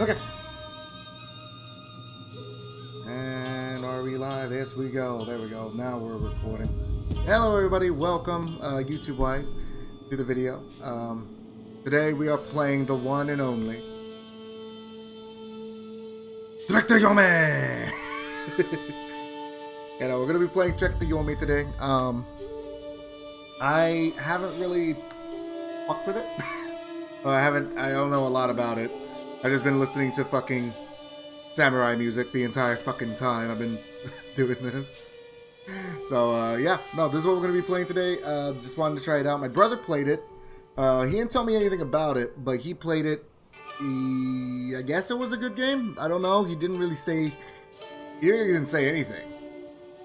Okay. And are we live? Yes, we go. There we go. Now we're recording. Hello, everybody. Welcome, uh, YouTube-wise, to the video. Um, today we are playing the one and only Trek to Yomi! you know, we're gonna be playing Trek to Yomi today. Um, I haven't really fucked with it. I haven't. I don't know a lot about it. I've just been listening to fucking samurai music the entire fucking time I've been doing this. So uh, yeah, no, this is what we're gonna be playing today. Uh, just wanted to try it out. My brother played it. Uh, he didn't tell me anything about it, but he played it. He, I guess it was a good game. I don't know. He didn't really say. He didn't say anything.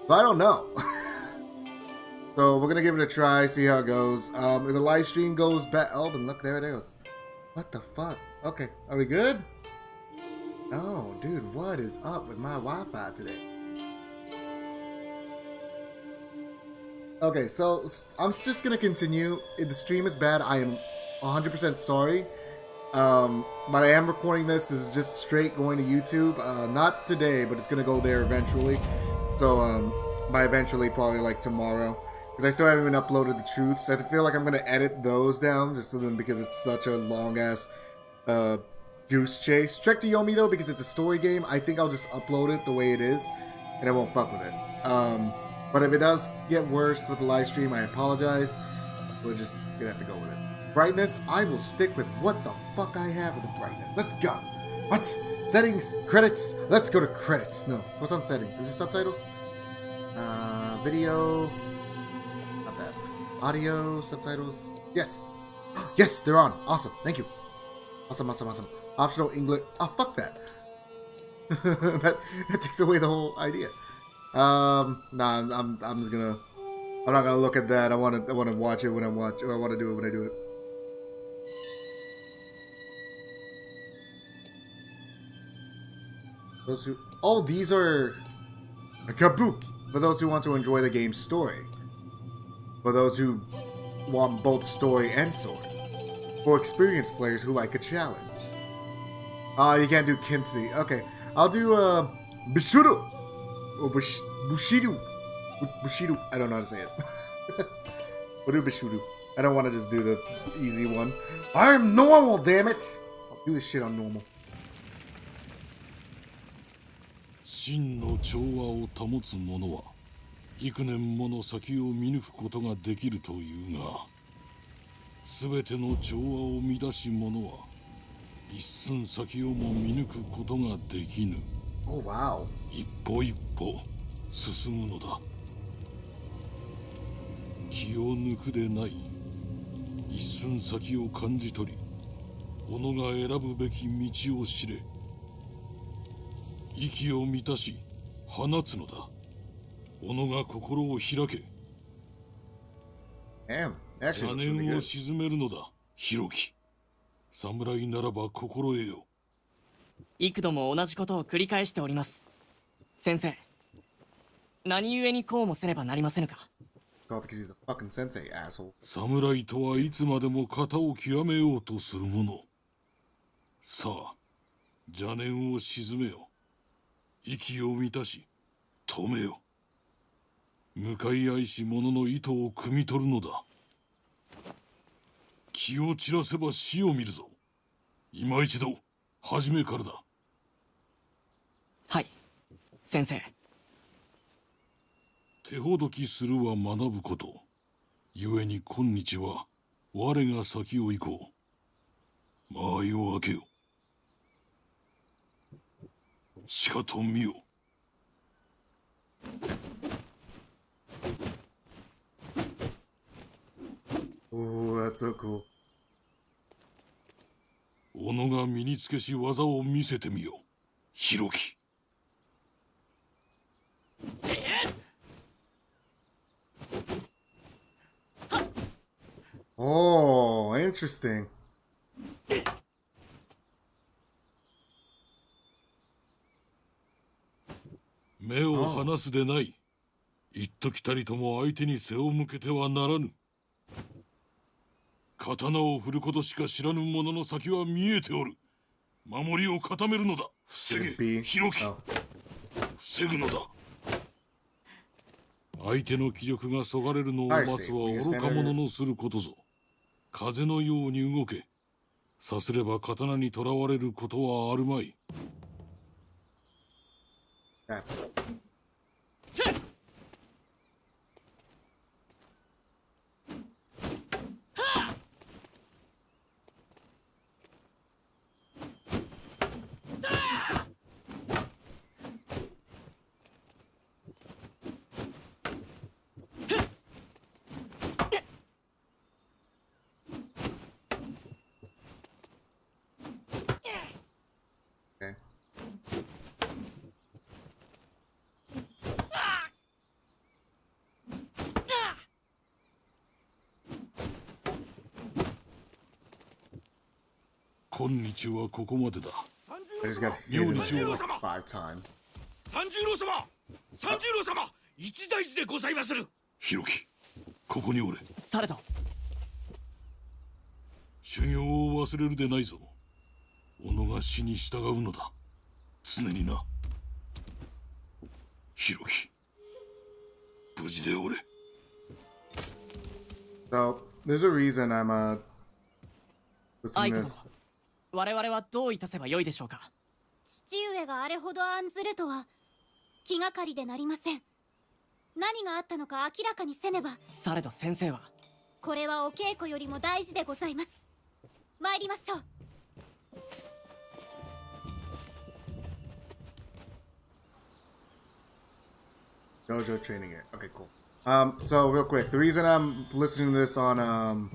So I don't know. so we're gonna give it a try, see how it goes. Um, if the live stream goes back, oh, look, there it is. What the fuck? Okay, are we good? Oh, dude, what is up with my Wi-Fi today? Okay, so I'm just gonna continue. The stream is bad, I am 100% sorry. Um, but I am recording this. This is just straight going to YouTube. Uh, not today, but it's gonna go there eventually. So, um, by eventually, probably like tomorrow. Because I still haven't even uploaded the truths. I feel like I'm gonna edit those down just so then because it's such a long ass uh, Goose Chase. Trek to Yomi though, because it's a story game, I think I'll just upload it the way it is, and I won't fuck with it. Um, but if it does get worse with the live stream, I apologize. We're just gonna have to go with it. Brightness, I will stick with what the fuck I have with the brightness. Let's go. What? Settings, credits. Let's go to credits. No, what's on settings? Is it subtitles? Uh, video. Not that. Audio, subtitles. Yes. Yes, they're on. Awesome. Thank you. Awesome, awesome, awesome. Optional English. Oh, fuck that. that that takes away the whole idea. Um, nah, I'm, I'm, I'm just gonna, I'm not gonna look at that. I want to, I want to watch it when I watch, or I want to do it when I do it. Those who, oh, these are a kabuki for those who want to enjoy the game's story. For those who want both story and sword for experienced players who like a challenge. Ah, uh, you can't do Kensei. Okay, I'll do uh, Bushido. Or Bush Bushido. I don't know how to say it. we'll do I don't want to just do the easy one. I am normal, damn it! I'll do this shit on normal. 真の調和を保つ者は幾年もの先を見抜くことができるというが。全ての調和を乱し者は一寸先をも見抜くことができぬ。Oh, wow. 一歩一歩進むのだ。気を抜くでない一寸先を感じ取り己が選ぶべき道を知れ。息を満たし放つのだ。己が心を開け。Damn, 邪念を鎮めるのだ広き侍ならば心得よ幾度も同じことを繰り返しております先生何故にこうもせねばなりませぬか.侍とはいつまでも型を極めようとするものさあ邪念を鎮めよ息を満たし止めよ向かい合いし者の意図を汲み取るのだ気を散らせば死を見るぞ。今一度初めからだ。はい先生。手ほどきするは学ぶこと。故に今日は我が先を行こう。間合いを開けよ。しかと見よ Oh, that's so cool. 己が身につけし技を見せてみよ広き Oh, interesting. 目を離すでない一時たりとも相手に背を向けてはならぬ刀を振ることしか知らぬ者の先は見えておる。守りを固めるのだ。防げキ Oh. 防ぐのだ。相手の気力がそがれるのを待つは愚か者のすることぞ。風のように動け。さすれば刀にとらわれることはあるまい That. せっ Okay.「今日はここまでだ like five times. 三十郎様。三十郎様。一大事でございまする。ヒロキここにおれ。されど修行を忘れるでないぞ。己が死に従うのだ。常にな。ヒロキ無事でおれ。So there's a reason I'm uh ア listening イ to this. 我々はどういたせばよいでしょうか父上があれほど案ずるとは気がかりでなりません何があったのか明らかにせねばされど先生はこれはお稽古よりも大事でございます参りましょう Dojo training it. Okay, cool. Um, so real quick, the reason I'm listening to this on um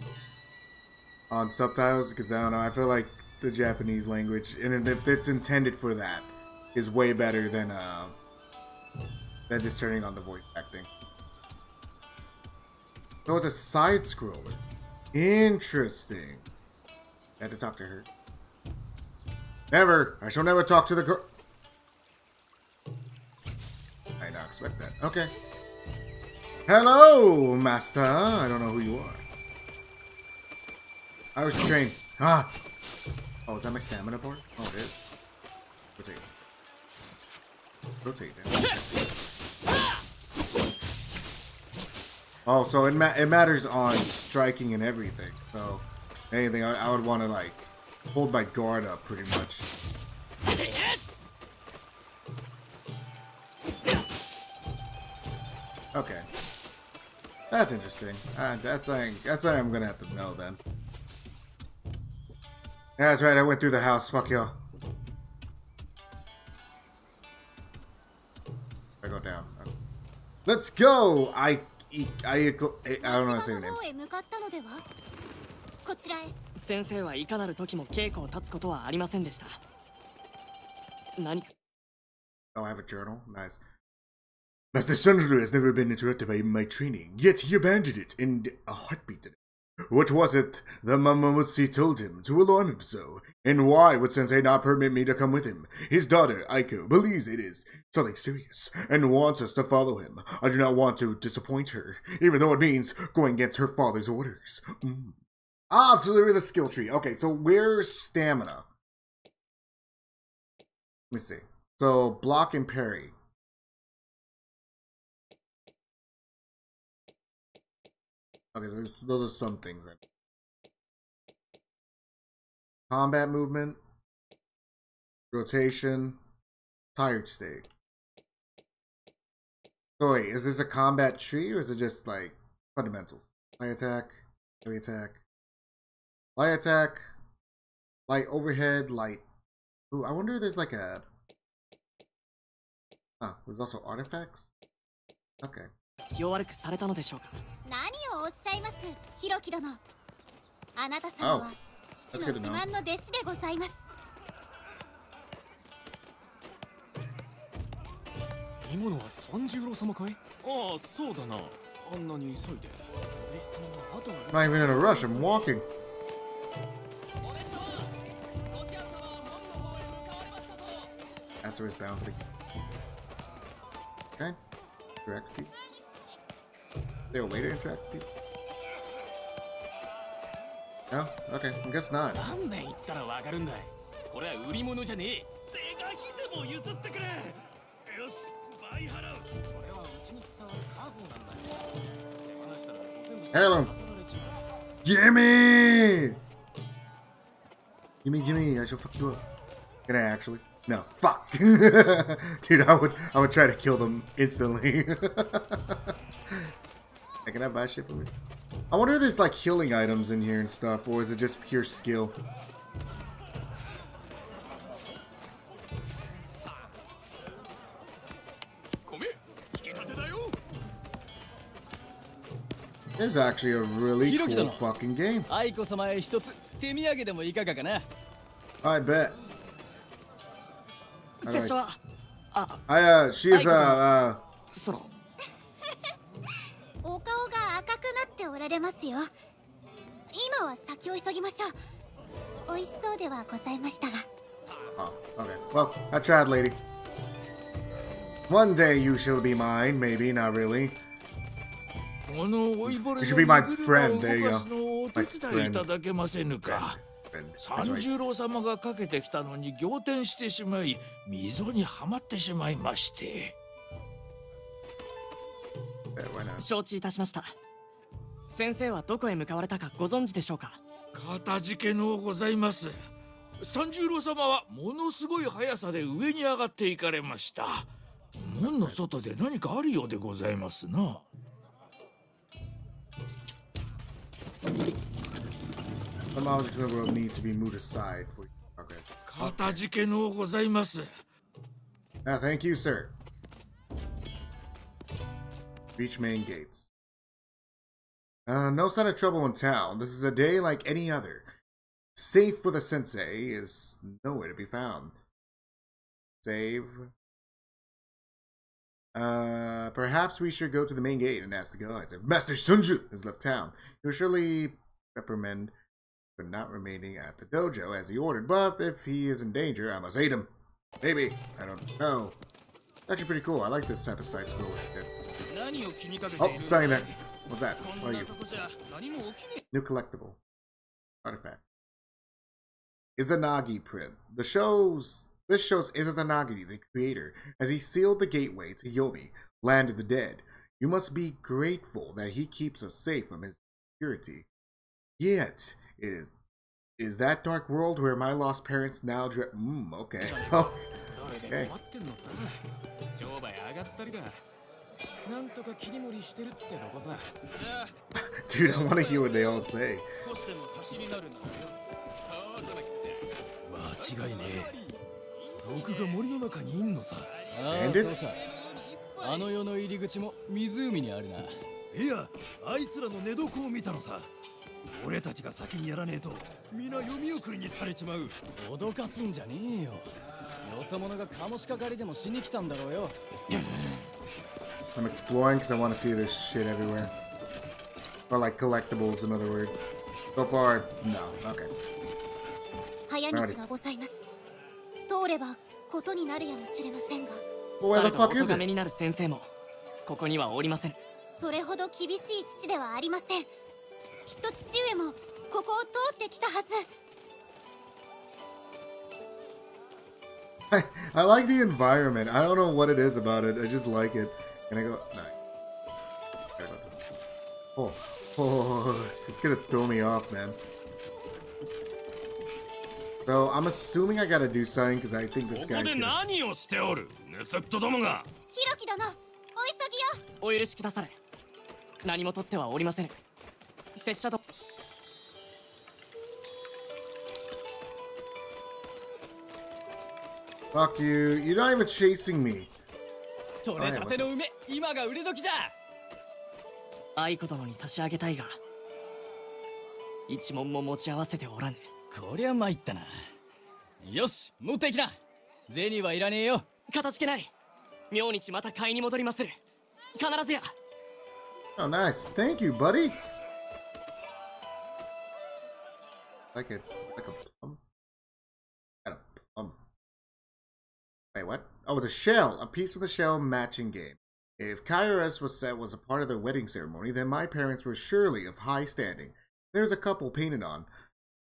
on subtitles because I don't know, I feel like the Japanese language, and if it's intended for that, is way better than uh than just turning on the voice acting. So it's a side scroller. Interesting. I had to talk to her. Never. I shall never talk to the girl. I did not expect that. Okay. Hello, master. I don't know who you are. I was trained. Ah. Oh, is that my stamina bar? Oh, it is. Rotate. Rotate that. Oh, so it ma- it matters on striking and everything. So anything, I, I would want to like hold my guard up pretty much. Okay. That's interesting. Uh, that's something, that's something I'm gonna have to know then. Yeah, that's right. I went through the house. Fuck y'all. I go down. Let's go. I I I, go, I don't know how to say the name. こちらへ先生はいかなる時も稽古を立つことはありませんでした何か Oh, I have a journal? Nice. Master Sanjuro has never been interrupted by my training, yet he abandoned it in a heartbeat today. What was it the Mamamutsi told him to alarm him so? And why would Sensei not permit me to come with him? His daughter, Aiko, believes it is something serious and wants us to follow him. I do not want to disappoint her, even though it means going against her father's orders. Mm. Ah, so there is a skill tree. Okay, so where's stamina? Let me see. So block and parry. Okay, those, those are some things. Combat movement, rotation, tired state. So wait, is this a combat tree or is it just like fundamentals? Light attack, heavy attack, light attack, light overhead, light. Ooh, I wonder if there's like a. Ah, there's also artifacts. Okay. 気を悪くされたのでしょうか？何をおっしゃいますヒロキ殿。あなた様は父の自慢の弟子でございます。今のは三十郎様かい？ああそうだな。あんなに急いで。弟子様の後を Not even in a rush, I'm walking Esther is bound for the... Okay. Directly. there a way to interact with people? No? Okay, I guess not. 何年言ったらわかるんだい これは売り物じゃねえ是が非でも譲ってくれよし倍払うこれはうちに伝わる家宝なんだよ手放したらご先祖様 Heirloom. に語られちまう Gimme! Gimme, gimme, I shall fuck you up. Can I actually? No. Fuck! Dude, I would I would try to kill them instantly. Can I buy shit for me? I wonder if there's like healing items in here and stuff, or is it just pure skill? This is actually a really cool fucking game. I bet. All right. I, uh, she is, uh, uh, られますよ今は先を急ぎましょう美味しそうではございましたが oh okay. Well, I tried, lady. One day you shall be mine, maybe, not really. You の should be my friend. を There you 動 go. かすのをお手伝いいただけませぬか And that's 三 right. 十郎様がかけてきたのに仰天してしまい溝にはまってしまいまして Yeah, why not? 承知いたしました先生はどこへ向かわれたかご存知でしょうか？かたじけのうございます三十郎様はものすごい速さで上に上がっていかれました門の外で何かあるようでございますな Some objects in the world need to be moved aside for okay. かたじけのうございます Ah, thank you, sir. Reach main gates. Uh, no sign of trouble in town. This is a day like any other. Safe for the sensei is nowhere to be found. Save. Uh, perhaps we should go to the main gate and ask the guards if Master Sunju has left town. He will surely reprimand for not remaining at the dojo as he ordered, but if he is in danger, I must aid him. Maybe. I don't know. Actually pretty cool. I like this type of side scroller. Oh, saying that. What's that? What are you? New collectible. Artifact. Izanagi print. The show's this shows Izanagi, the creator, as he sealed the gateway to Yomi, land of the dead. You must be grateful that he keeps us safe from his security. Yet, it is is that dark world where my lost parents now drip. Mmm, okay. okay. なんとか切り盛りしてるってとこさ。じゃあ dude, I want to hear what they all say. 少しでも足しになるんだよそうじゃなくちゃ間違いねえ。族が森の中にいんのさ。ああ Bandits? そうさあの世の入り口も湖にあるな。いやあいつらの寝床を見たのさ。俺たちが先にやらねえと皆読み送りにされちまう。脅かすんじゃねえよ。よそ者がカモシカ狩りでもしに来たんだろうよ I'm exploring because I want to see this shit everywhere. Or like collectibles, in other words. So far, no. Okay. 早道がございます通ればことになるやもしれませんが Well, where さ the るが fuck お is 咎め it? になる先生もここにはおりませんそれほど厳しい父ではありませんきっと父上もここを通ってきたはず I, I like the environment. I don't know what it is about it. I just like it. Can I go? No. Gotta go this way. Oh. Oh, it's gonna throw me off, man. So I'm assuming I gotta do something because I think this ここ guy's で gonna. 何をしておる盗人どもがひろき殿お急ぎよお許しくだされ何も取ってはおりません拙者と Fuck you. You're not even chasing me. 取れたての梅今が売れ時じゃ愛子殿に差し上げたいが一問も持ち合わせておらぬこりゃ参ったなよし持っていきな銭はいらねえよかたじけない明日また買いに戻りまする必ずや Oh, nice. Thank you, buddy. Like a like a plum? Got a plum. Wait, what? Oh, it's a shell. A piece from the shell matching game. If Kairos was said was a part of their wedding ceremony, then my parents were surely of high standing. There's a couple painted on.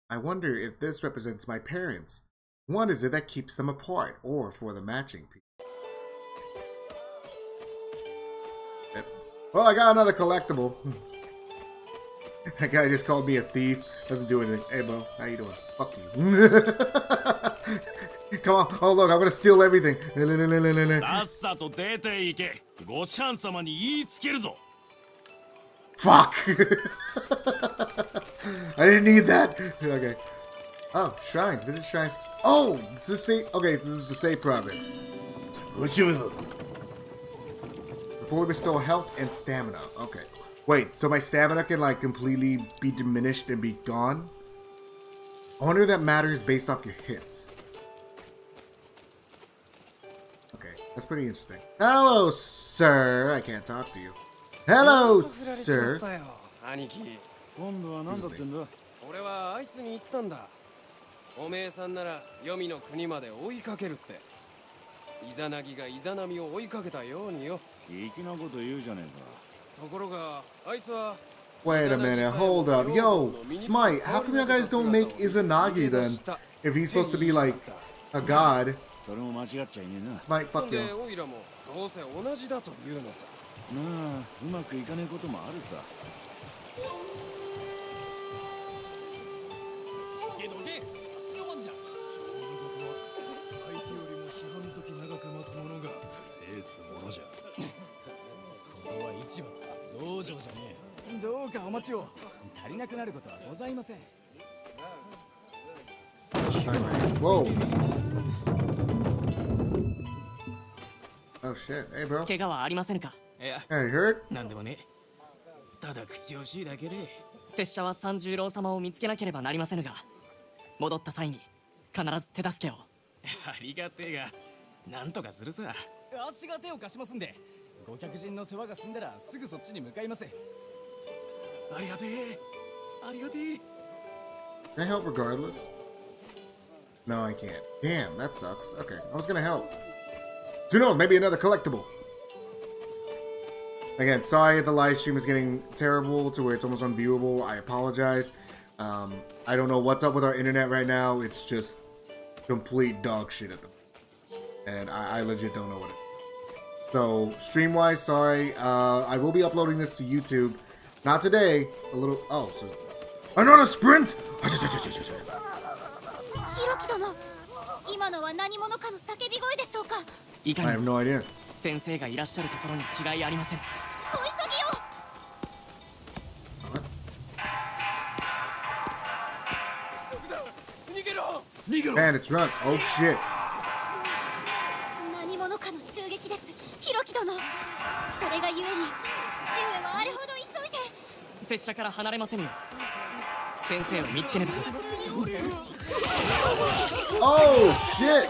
I wonder if this represents my parents. What is it that keeps them apart, or for the matching piece? Yep. Well, I got another collectible. that guy just called me a thief. Doesn't do anything. Hey, bro, how you doing? Fuck you. Come on. Oh, look, I'm gonna steal everything. さっさと出て行けごシャン様に言いつけるぞ Fuck! I didn't need that. Okay. Oh, shrines. Visit shrines. Oh, this is save. Okay, this is the save progress. Before we bestow health and stamina. Okay. Wait, so my stamina can like completely be diminished and be gone? I wonder if that matters based off your hits. That's pretty interesting. Hello, sir. I can't talk to you. Hello, sir. 兄貴今度は何だってんだ俺はあいつに言ったんだおめえさんなら黄泉の国まで追いかけるってイザナギがイザナミを追いかけたようによ粋なこと言うじゃねところがあいつは Wait a minute, hold up. Yo, Smite, how come you guys don't make Izanagi then? If he's supposed to be like a god. それも間違っちゃいねえな。Smite, そ fuck んで you. オイラもどうせ同じだというのさ。まあうまくいかねえこともあるさ。けどけ足の番じゃ勝負事は相手よりも四半時長く待つ者が制すものじゃ。ここは市場道場じゃねえ。どうかお待ちを。足りなくなることはございません。Whoa. Oh shit. Hey, bro. 怪我はありませんかいや Hey, hurt? なんでもねただ口惜しいだけで拙者は三十郎様を見つけなければなりませぬが戻った際に必ず手助けをありがてえがなんとかするさ足が手を貸しますんでご客人の世話が済んだらすぐそっちに向かいますありがてえありがてえ Can I help regardless? No, I can't. Damn, that sucks. Okay, I was gonna help. Who knows? Maybe another collectible. Again, sorry the live stream is getting terrible to where it's almost unviewable. I apologize. Um, I don't know what's up with our internet right now. It's just complete dog shit at the and I, I legit don't know what it is. So, stream wise, sorry. Uh, I will be uploading this to YouTube. Not today. A little. Oh, so. Another sprint! ヒロいか I に have も no idea. 先生がいらっしゃるところに違いありません。お急ぎを。Bandits run. Oh shit. 何者かの襲撃です。ヒロキ殿。それがゆえに父上はあれほど急いで。拙者から離れませぬよ先生を見つけねば。Oh shit!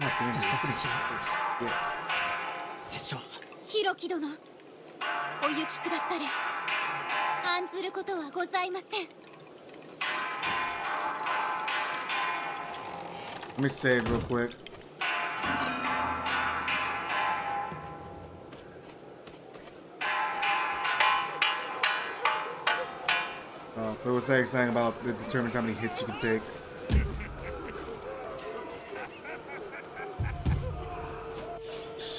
そ.して拙者は.拙者はヒロキ殿お行きくだされ案ずることはございません Let me save real quick. Uh, but it was saying something about it determines how many hits you can take.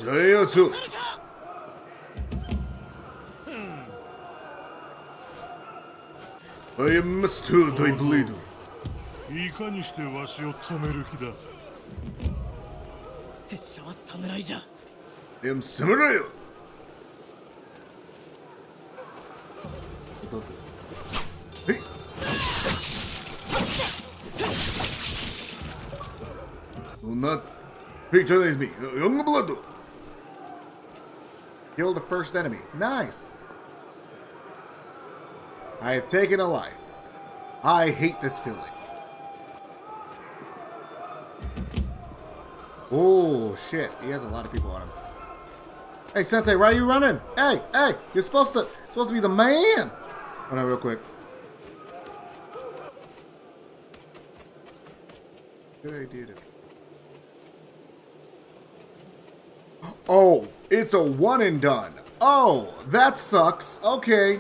開発アイアンマスター大ブレードいかにしてわしを止める気だ。拙者は侍じゃ。でも侍よ Do not patronize me, young blood. Kill the first enemy. Nice. I have taken a life. I hate this feeling. Oh shit! He has a lot of people on him. Hey Sensei, why are you running? Hey, hey! You're supposed to supposed to be the man. Oh no, real quick. Good idea. To... Oh, it's a one and done. Oh, that sucks. Okay.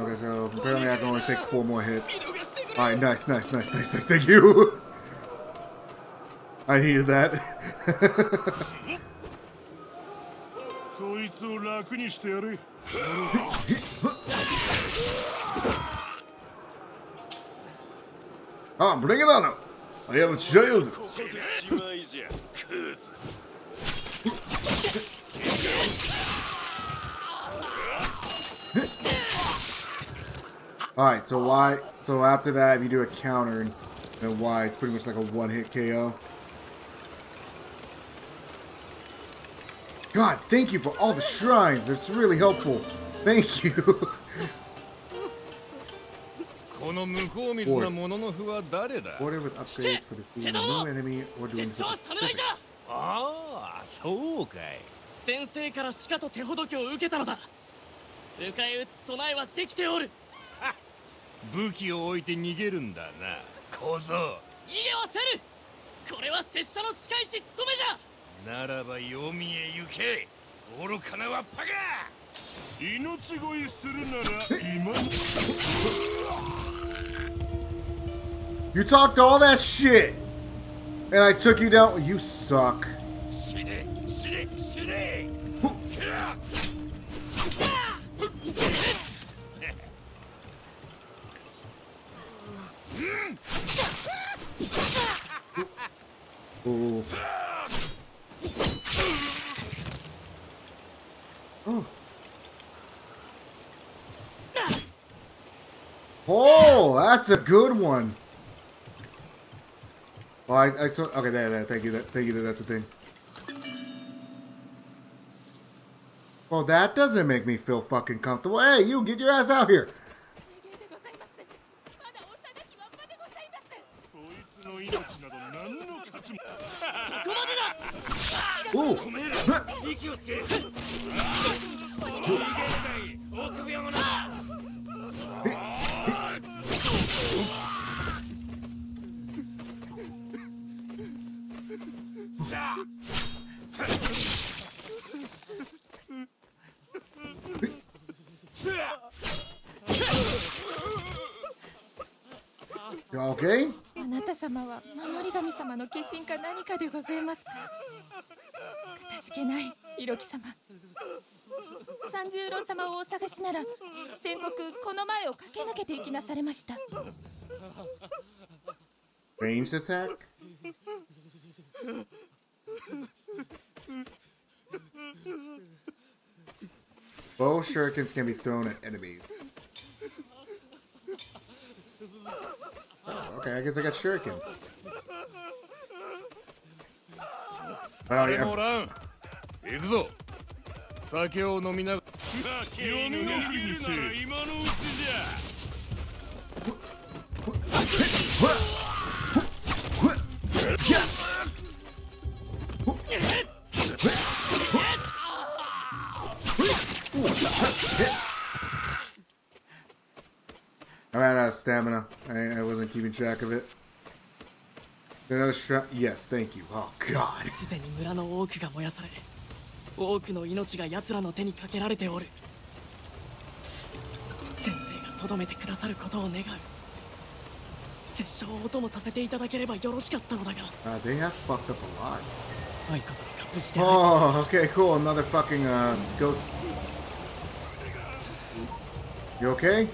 Okay, so apparently I can only take four more hits. 見逃してくれ Alright, nice, nice, nice, nice, nice. Thank you. I needed that. そいつを楽にしてやれ oh, bring it on. I have a child. ここでしまいじゃクズ Alright, so why? So after that, if you do a counter and, and Y, it's pretty much like a one-hit KO. God, thank you for all the shrines. That's really helpful. Thank you. この向こう水なものの符は誰だああそうかい先生からしかと手ほどきを受けたのだ迎え撃つ備えはできておる武器を置いて逃げるんだな。小僧。逃げはせる。これは拙者の近いし務めじゃ。ならば読みへ行け。愚かなわっぱが。命乞いするなら今。You talked all that shit, and I took you down. You suck. 死ね死ね死ね Ooh. Oh. Oh, that's a good one. Oh, I, I saw. Okay, there, there. Thank you. That, thank you. That that's a thing. Well, that doesn't make me feel fucking comfortable. Hey, you get your ass out here. おう。okay? あなた様は守り神様の化身か何かでございますか？かたじけない色木様三十郎様をお探しなら戦国この前を駆け抜けていきなされました Ranged attack? Bow shurikens can be thrown at enemies. Oh, okay, I guess I got shurikens. Oh, 誰 yeah. もおらん行くぞ酒を飲みなが酒を飲みるなら今のうちじゃ I ran out of stamina. I, I wasn't keeping track of it. Another shot. Yes, thank you. Oh, God. すでに村の多くが燃やされ多くの命が奴らの手にかけられておる先生がとどめてくださることを願う拙者をお供させていただければよろしかったのだが Uh, they have fucked up a lot. 相方が無事である Oh, okay, cool. Another fucking uh, ghost. You okay?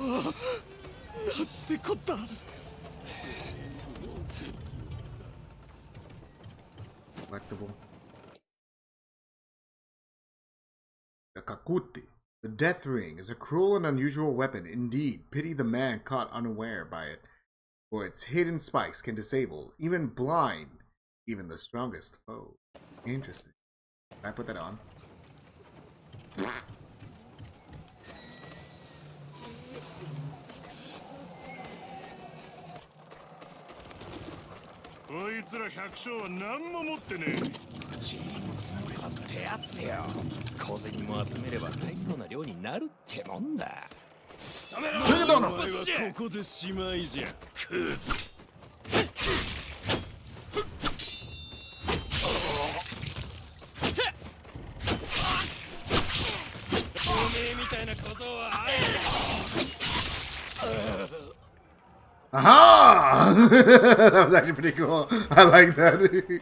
ああなんてこった Collectible. The Kakute. The Death Ring is a cruel and unusual weapon indeed. Pity the man caught unaware by it, for its hidden spikes can disable, even blind, even the strongest foe. Interesting. Can I put that on? こいつら百姓は何も持ってねえ。チーム積もればってやつよ。小銭も集めれば大層な量になるってもんだ。お前はここでしまいじゃ。クズおめえみたいな小僧は cool. I like that.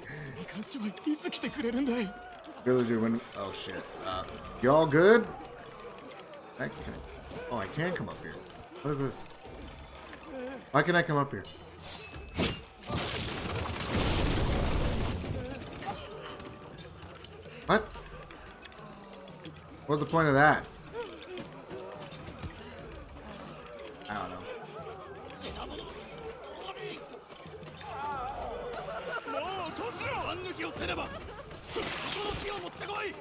Villager when oh shit. Uh, y'all good? I can, oh, I can come up here. What is this? Why can I come up here? What? What's the point of that? I don't know. を反抜きをせねばこの木を持ってこい。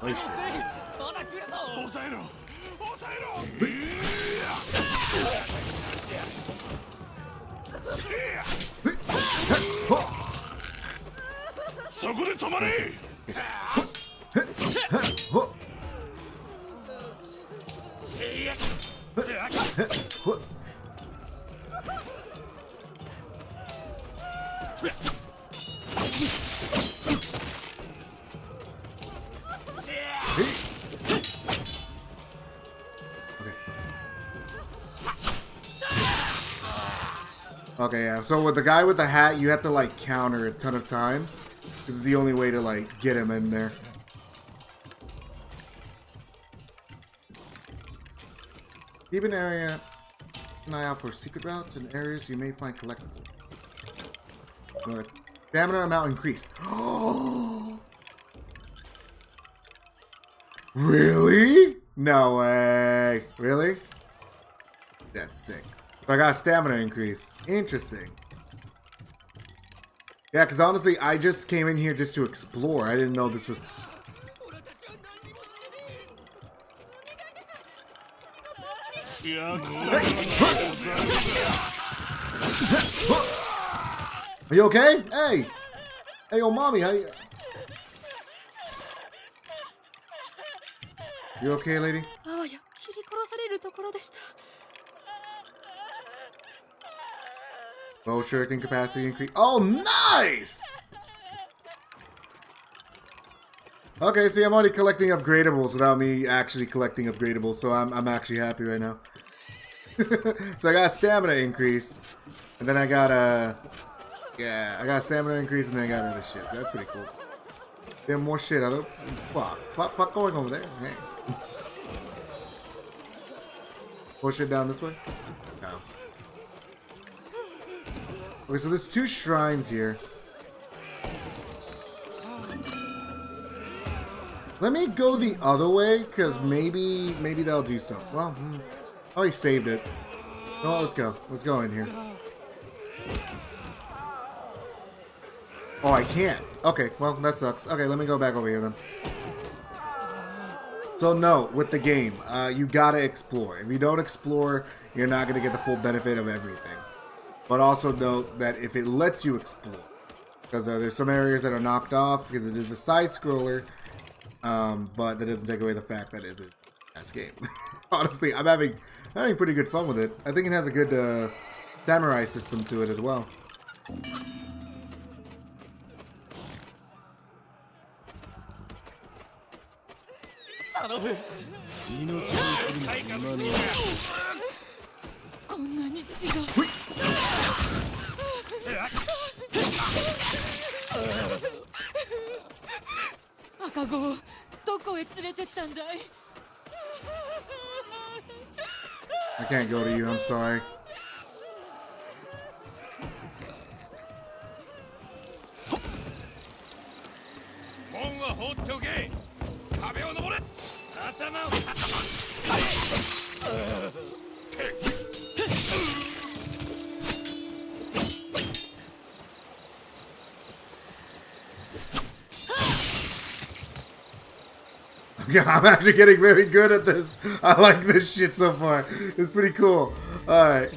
Holy shit. まだ来るぞ。抑えろ。抑えろ。そこで止まれ Okay, yeah. So with the guy with the hat, you have to like counter a ton of times. This is the only way to like get him in there. Keep an area an eye out for secret routes and areas you may find collectible. Uh, Stamina amount increased. really? No way. Really? That's sick. So I got stamina increase. Interesting. Yeah, because honestly, I just came in here just to explore. I didn't know this was... Are you okay? Hey! Hey, oh mommy, how you... You okay, lady? Oh, Bow shuriken capacity increase. Oh, nice! Okay, see, I'm already collecting upgradables without me actually collecting upgradables, so I'm, I'm actually happy right now. so I got stamina increase, and then I got a... Yeah, I got stamina increase, and then I got other shit. That's pretty cool. Then more shit. Other... Fuck. Fuck, fuck going over there. Hey. Push it down this way? Okay, so there's two shrines here. Let me go the other way, because maybe maybe that'll do something. Well, hmm, I already saved it. No, let's go. Let's go in here. Oh, I can't. Okay, well, that sucks. Okay, let me go back over here then. So no, with the game, uh, you gotta explore. If you don't explore, you're not gonna get the full benefit of everything. But also note that if it lets you explore, because uh, there's some areas that are knocked off because it is a side scroller, um, but that doesn't take away the fact that it is a nice game. Honestly, I'm having I'm having pretty good fun with it. I think it has a good uh, samurai system to it as well. んなに血が赤子をどこへ連れてったんだい？I can't go to you, I'm sorry. 門 I'm actually getting very good at this. I like this shit so far. It's pretty cool. Alright.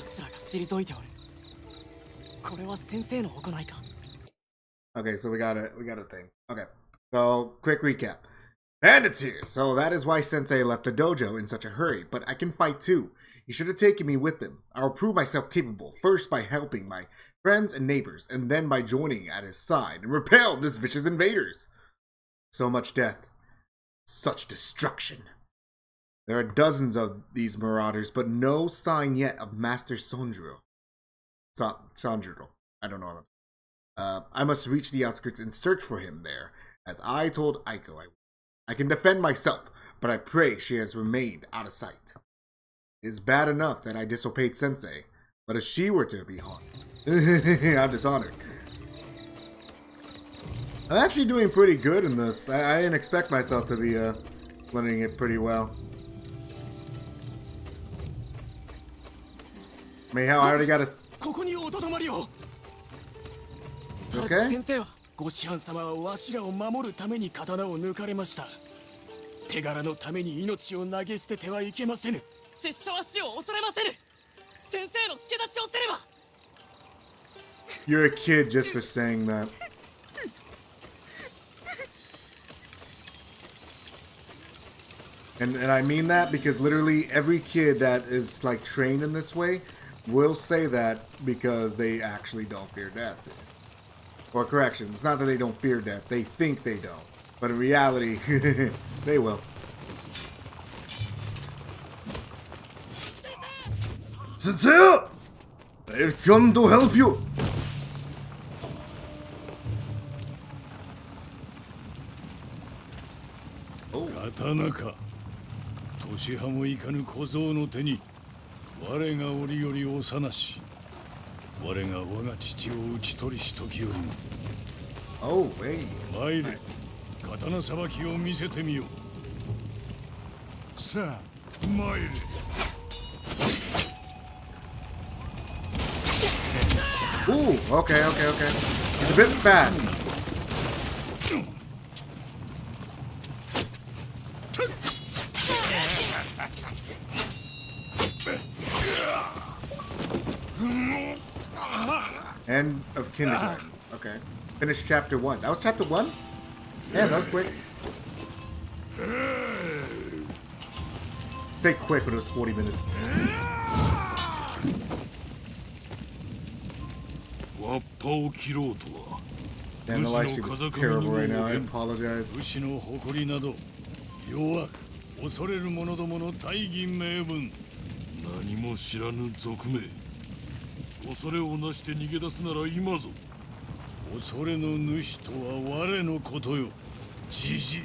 Okay, so we got a we got a thing. Okay. So quick recap. Bandit's here, so that is why Sensei left the dojo in such a hurry, but I can fight too. He should have taken me with him. I will prove myself capable, first by helping my friends and neighbors, and then by joining at his side and repel this vicious invaders. So much death. Such destruction. There are dozens of these marauders, but no sign yet of Master Sanjuro. Sa-. I don't know. Uh, I must reach the outskirts and search for him there, as I told Aiko I I can defend myself, but I pray she has remained out of sight. It is bad enough that I disobeyed Sensei, but if she were to be harmed, I'm dishonored. I'm actually doing pretty good in this. I, I didn't expect myself to be uh, learning it pretty well. I mean, hell, I already got a. Okay? ご師範様はわしらを守るために刀を抜かれました手柄のために命を投げ捨ててはいけませぬ拙者は死を恐れませぬ先生の助立ちをせねば You're a kid just for saying that. And, and I mean that because literally every kid that is like trained in this way will say that because they actually don't fear death. Or correction, it's not that they don't fear death, they think they don't. But in reality, they will. Sensei! I've come to help you! 刀か年派もいかぬ小僧の手に我が折より幼し我が我が父を討ち取りし時よりも Oh, wait. 参れ刀さばきを見せてみようさあ参れ Ooh, okay, okay, okay. He's a bit fast. End of kindergarten. Okay. Finished chapter one. That was chapter one? Yeah, that was quick. Say quick, but it was 40 minutes. わっぱを切ろうとは And the live stream is terrible right now. I apologize. 武士の誇りなど弱く恐れる者どもの大義名分何も知らぬ賊名恐れをなして逃げ出すなら今ぞ恐れの主とは我のことよじじい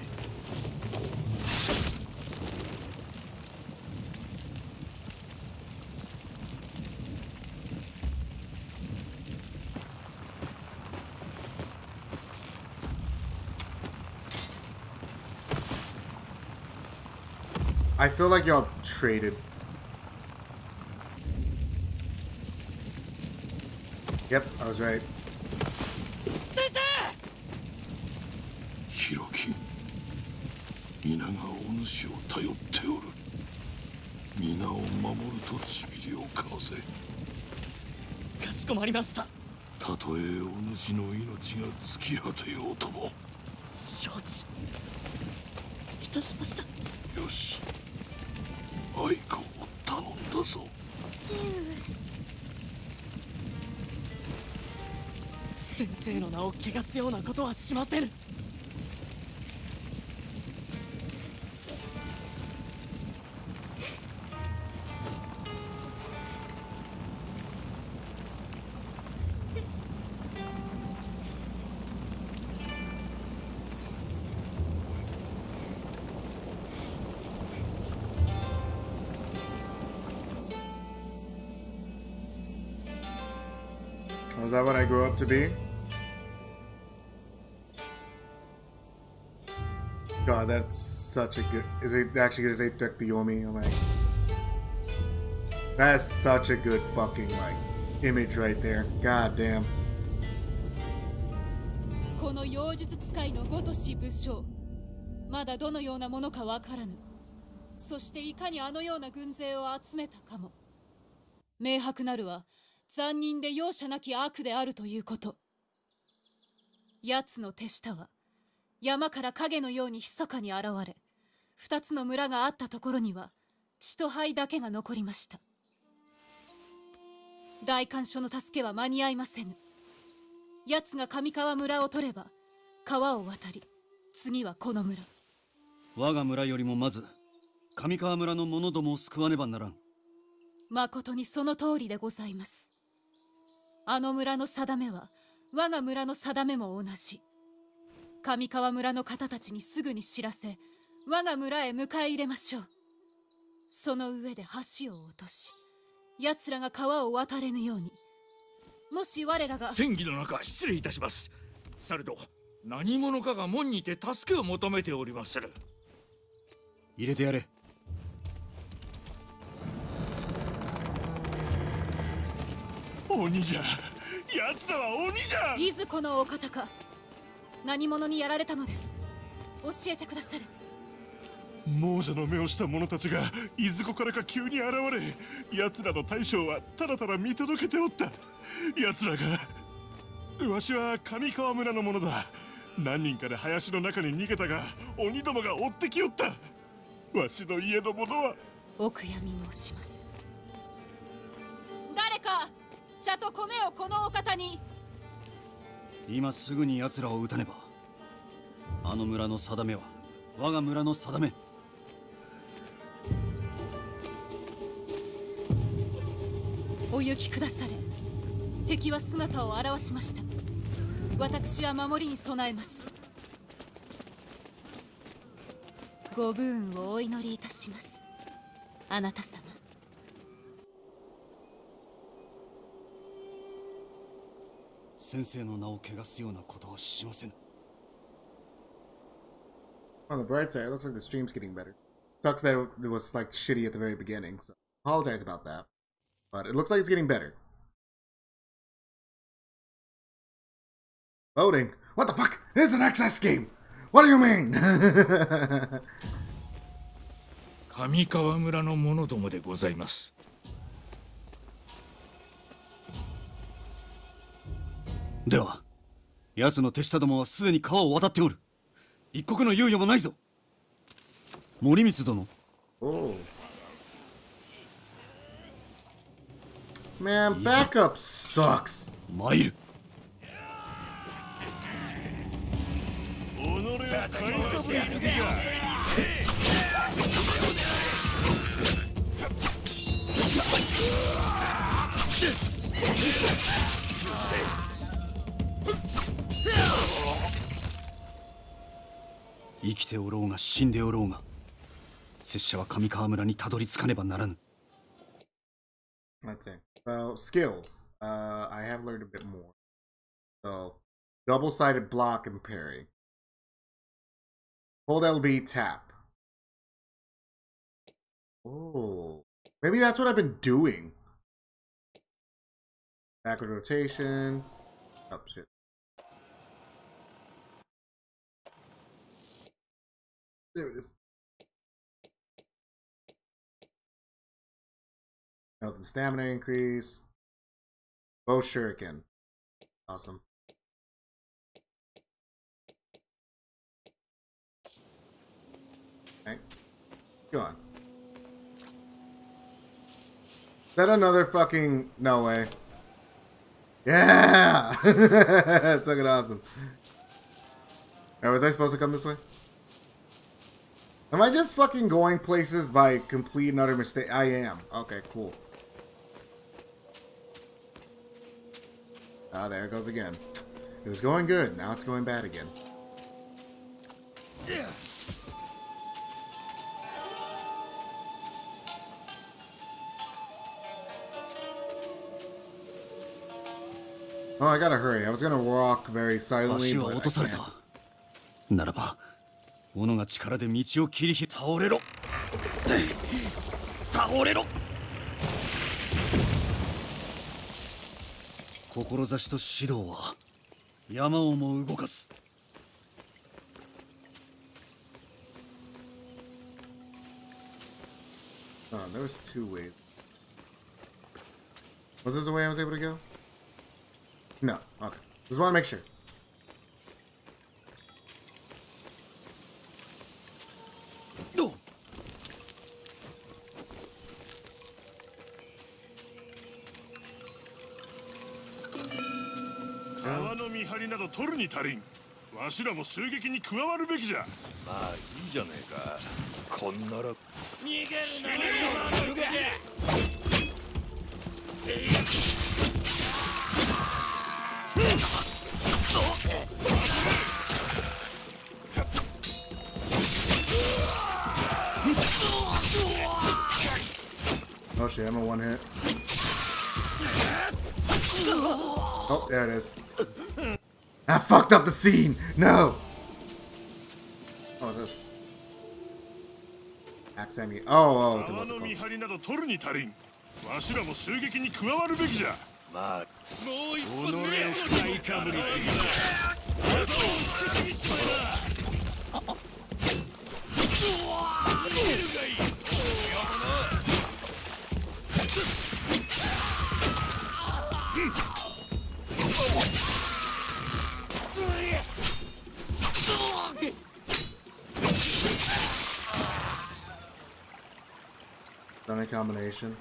I feel like y'all traded. Yep, I was right. 先生ヒロキ皆がお主を頼っておる皆を守るとちぎりを交わせかしこまりましたたとえお主の命が尽き果てようとも承知いたしましたよし愛子を頼んだぞ。先生の名を汚すようなことはしません。that what I grew up to be? God, that's such a good. Is it actually good as a Tek Yomi? I'm like, that's such a good fucking like image right there. God damn. この妖術使いのごとし武将まだどのようなものかわからぬそしていかにあのような軍勢を集めたかも明白なるは 残忍で容赦なき悪であるということ。奴の手下は山から影のように密かに現れ二つの村があったところには血と灰だけが残りました。大官所の助けは間に合いませぬ。奴が上川村を取れば川を渡り次はこの村。我が村よりもまず上川村の者どもを救わねばならん。誠にその通りでございますあの村の定めは我が村の定めも同じ。上川村の方たちにすぐに知らせ我が村へ迎え入れましょう。その上で橋を落とし奴らが川を渡れぬように。もし我らが戦議の中失礼いたします。されど何者かが門にて助けを求めておりまする。入れてやれ鬼じゃ。奴らは鬼じゃ。いずこのお方か。何者にやられたのです。教えてくださる。亡者の目をした者たちがいずこからか急に現れ奴らの大将はただただ見届けておった。奴らがわしは上川村の者だ。何人かで林の中に逃げたが鬼どもが追ってきよった。わしの家の者はお悔やみ申します。誰か茶と米をこのお方に。今すぐに奴らを撃たねば。あの村の定めは我が村の定め。お行きくだされ。敵は姿を現しました。私は守りに備えます。ご武運をお祈りいたします。あなた様先生の名を汚すようなことはしません On the bright side, it looks like the stream's getting better. Sucks that it was like shitty at the very beginning, so apologize about that. But it looks like it's getting better. Loading. What the fuck? This is an access game. What do you mean? 上川村の者どもでございますでは奴の手下どもはすでに川を渡っておる。一刻の猶予もないぞ。森光殿。Oh. Man, backup sucks. 参生きておろうが死んでおろうが拙者は上川村にたどり着かねばならぬ Let's see. So skills. Uh, I have learned a bit more. So double-sided block and parry. Hold LB tap. Oh, maybe that's what I've been doing. Backward rotation. Oh shit. There it is. Health and stamina increase. Oh, Bo shuriken. Awesome. Okay. Go on. Is that another fucking no way? Yeah! That's fucking awesome. Alright, was I supposed to come this way? Am I just fucking going places by complete and utter mistake? I am. Okay, cool. Ah, there it goes again. It was going good, now it's going bad again. Yeah. Oh, I gotta hurry. I was gonna walk very silently, but I can't. 斧が力で道を切りひ倒れろ倒れろ志と指導は山をも動かす Oh, there was two ways. Was this the way I was able to go? No. Okay. Just want to make sure. 取るに足りんわしらも襲撃に加わるべきじゃまあいいじゃねえかこんなら逃げるな逃げる Oh shit, I'm a one hit. Oh, there it is. I fucked up the scene! No! Oh, what's this? Ammu- Oh, oh, it's a 川 what's it の called? 見張りなど取るに足りんわしらも襲撃に加わるべきじゃまあもう一己を深いかぶりすぎだ combination.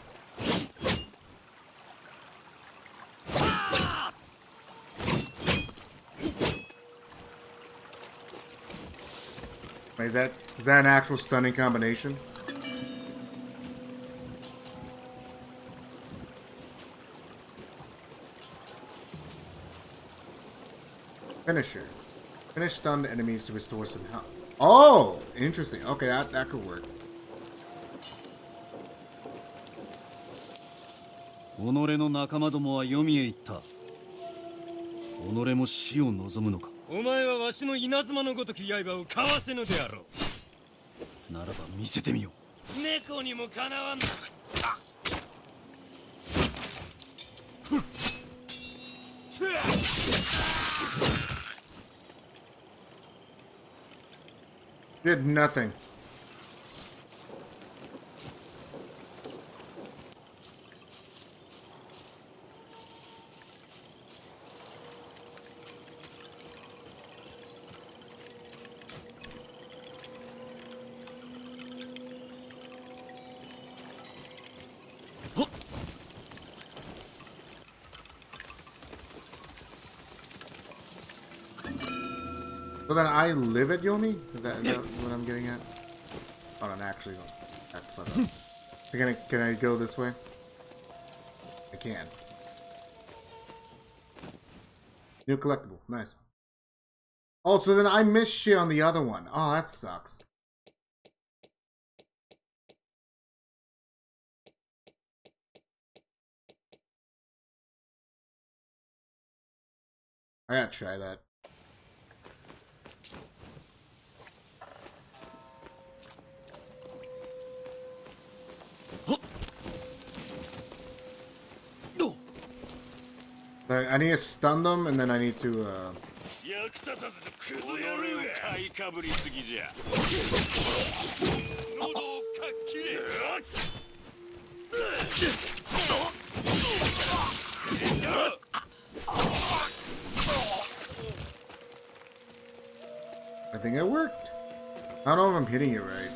Wait, is that is that an actual stunning combination? Finisher. Finish stunned enemies to restore some health. Oh, interesting. Okay, that, that could work. 己の仲間どもは読みへ行った。己も死を望むのか。お前はわしの稲妻のごとき刃をかわせぬであろならば見せてみよう。猫にもかなわんな。Did nothing. So then I live at Yomi? Is that, is that what I'm getting at? Oh, Hold on, actually, fuck up. So can I, can I go this way? I can. New collectible. Nice. Oh, so then I missed shit on the other one. Oh, that sucks. I gotta try that. I I need to stun them, and then I need to, uh... 役立たずとクズ野郎が買いかぶりすぎじゃ喉をかっきれ I think it worked. I don't know if I'm hitting it right.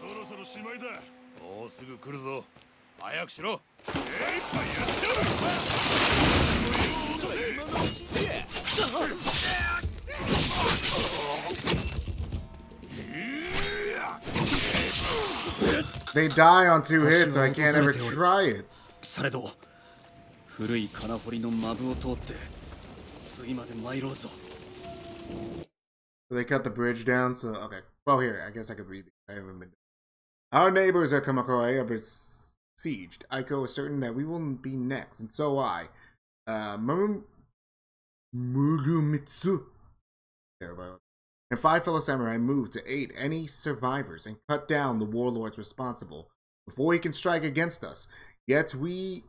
そろそろしまいだもうすぐ来るぞ早くしろ精一杯やってやる They die on two hits, so I can't ever try it. されど古い金掘りのマブを通って次まで参ろうぞ So they cut the bridge down, so okay. Well, here, I guess I could read. I haven't been. Our neighbors at Kamakura are besieged. Aiko is certain that we will be next, and so I. Uh, Mamoru, Morimitsu. And five fellow samurai moved to aid any survivors and cut down the warlords responsible before he can strike against us. Yet we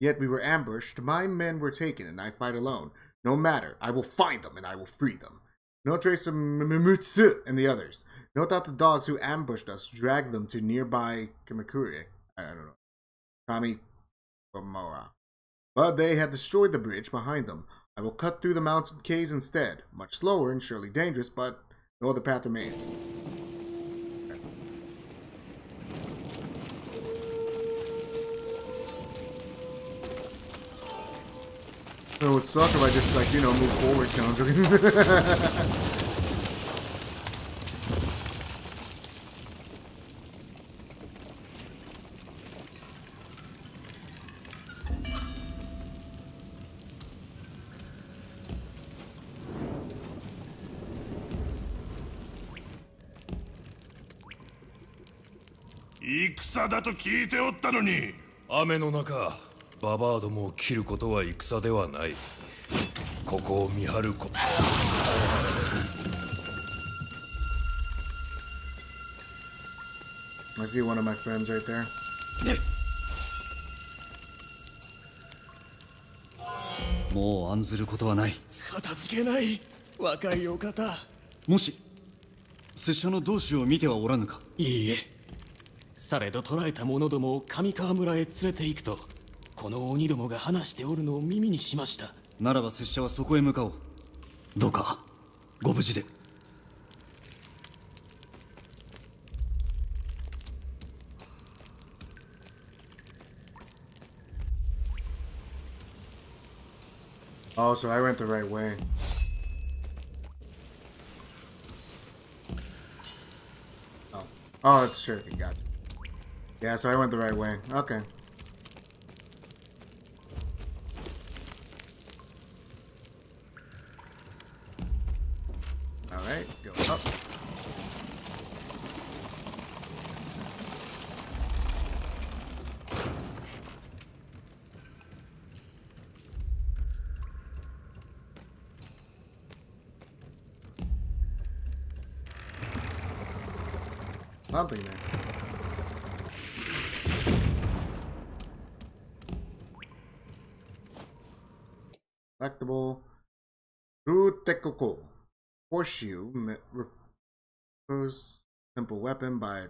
yet we were ambushed, my men were taken, and I fight alone. No matter, I will find them and I will free them. No trace of Mimutsu and the others. No doubt the dogs who ambushed us dragged them to nearby Kamakure. I don't know. Kami Komora. But they had destroyed the bridge behind them. I will cut through the mountain caves instead. Much slower and surely dangerous, but no other path remains. It would suck if I just like, you know, move forward, だと聞いておったのに。雨の中ババアどもを切ることは戦ではない。ここを見張ること。I see one of my friends right there. もう案ずることはない。片付けない。若いお方。もし拙者の同志を見てはおらぬか？いいえされど捕らえた者どもを上川村へ連れて行くとこの鬼どもが話しておるのを耳にしましたならば拙者はそこへ向かおうどうかご無事で Oh, so I went the right way. Oh, oh, that's sure. Got it. Yeah, so I went the right way. Okay. Alright, go up. Something there.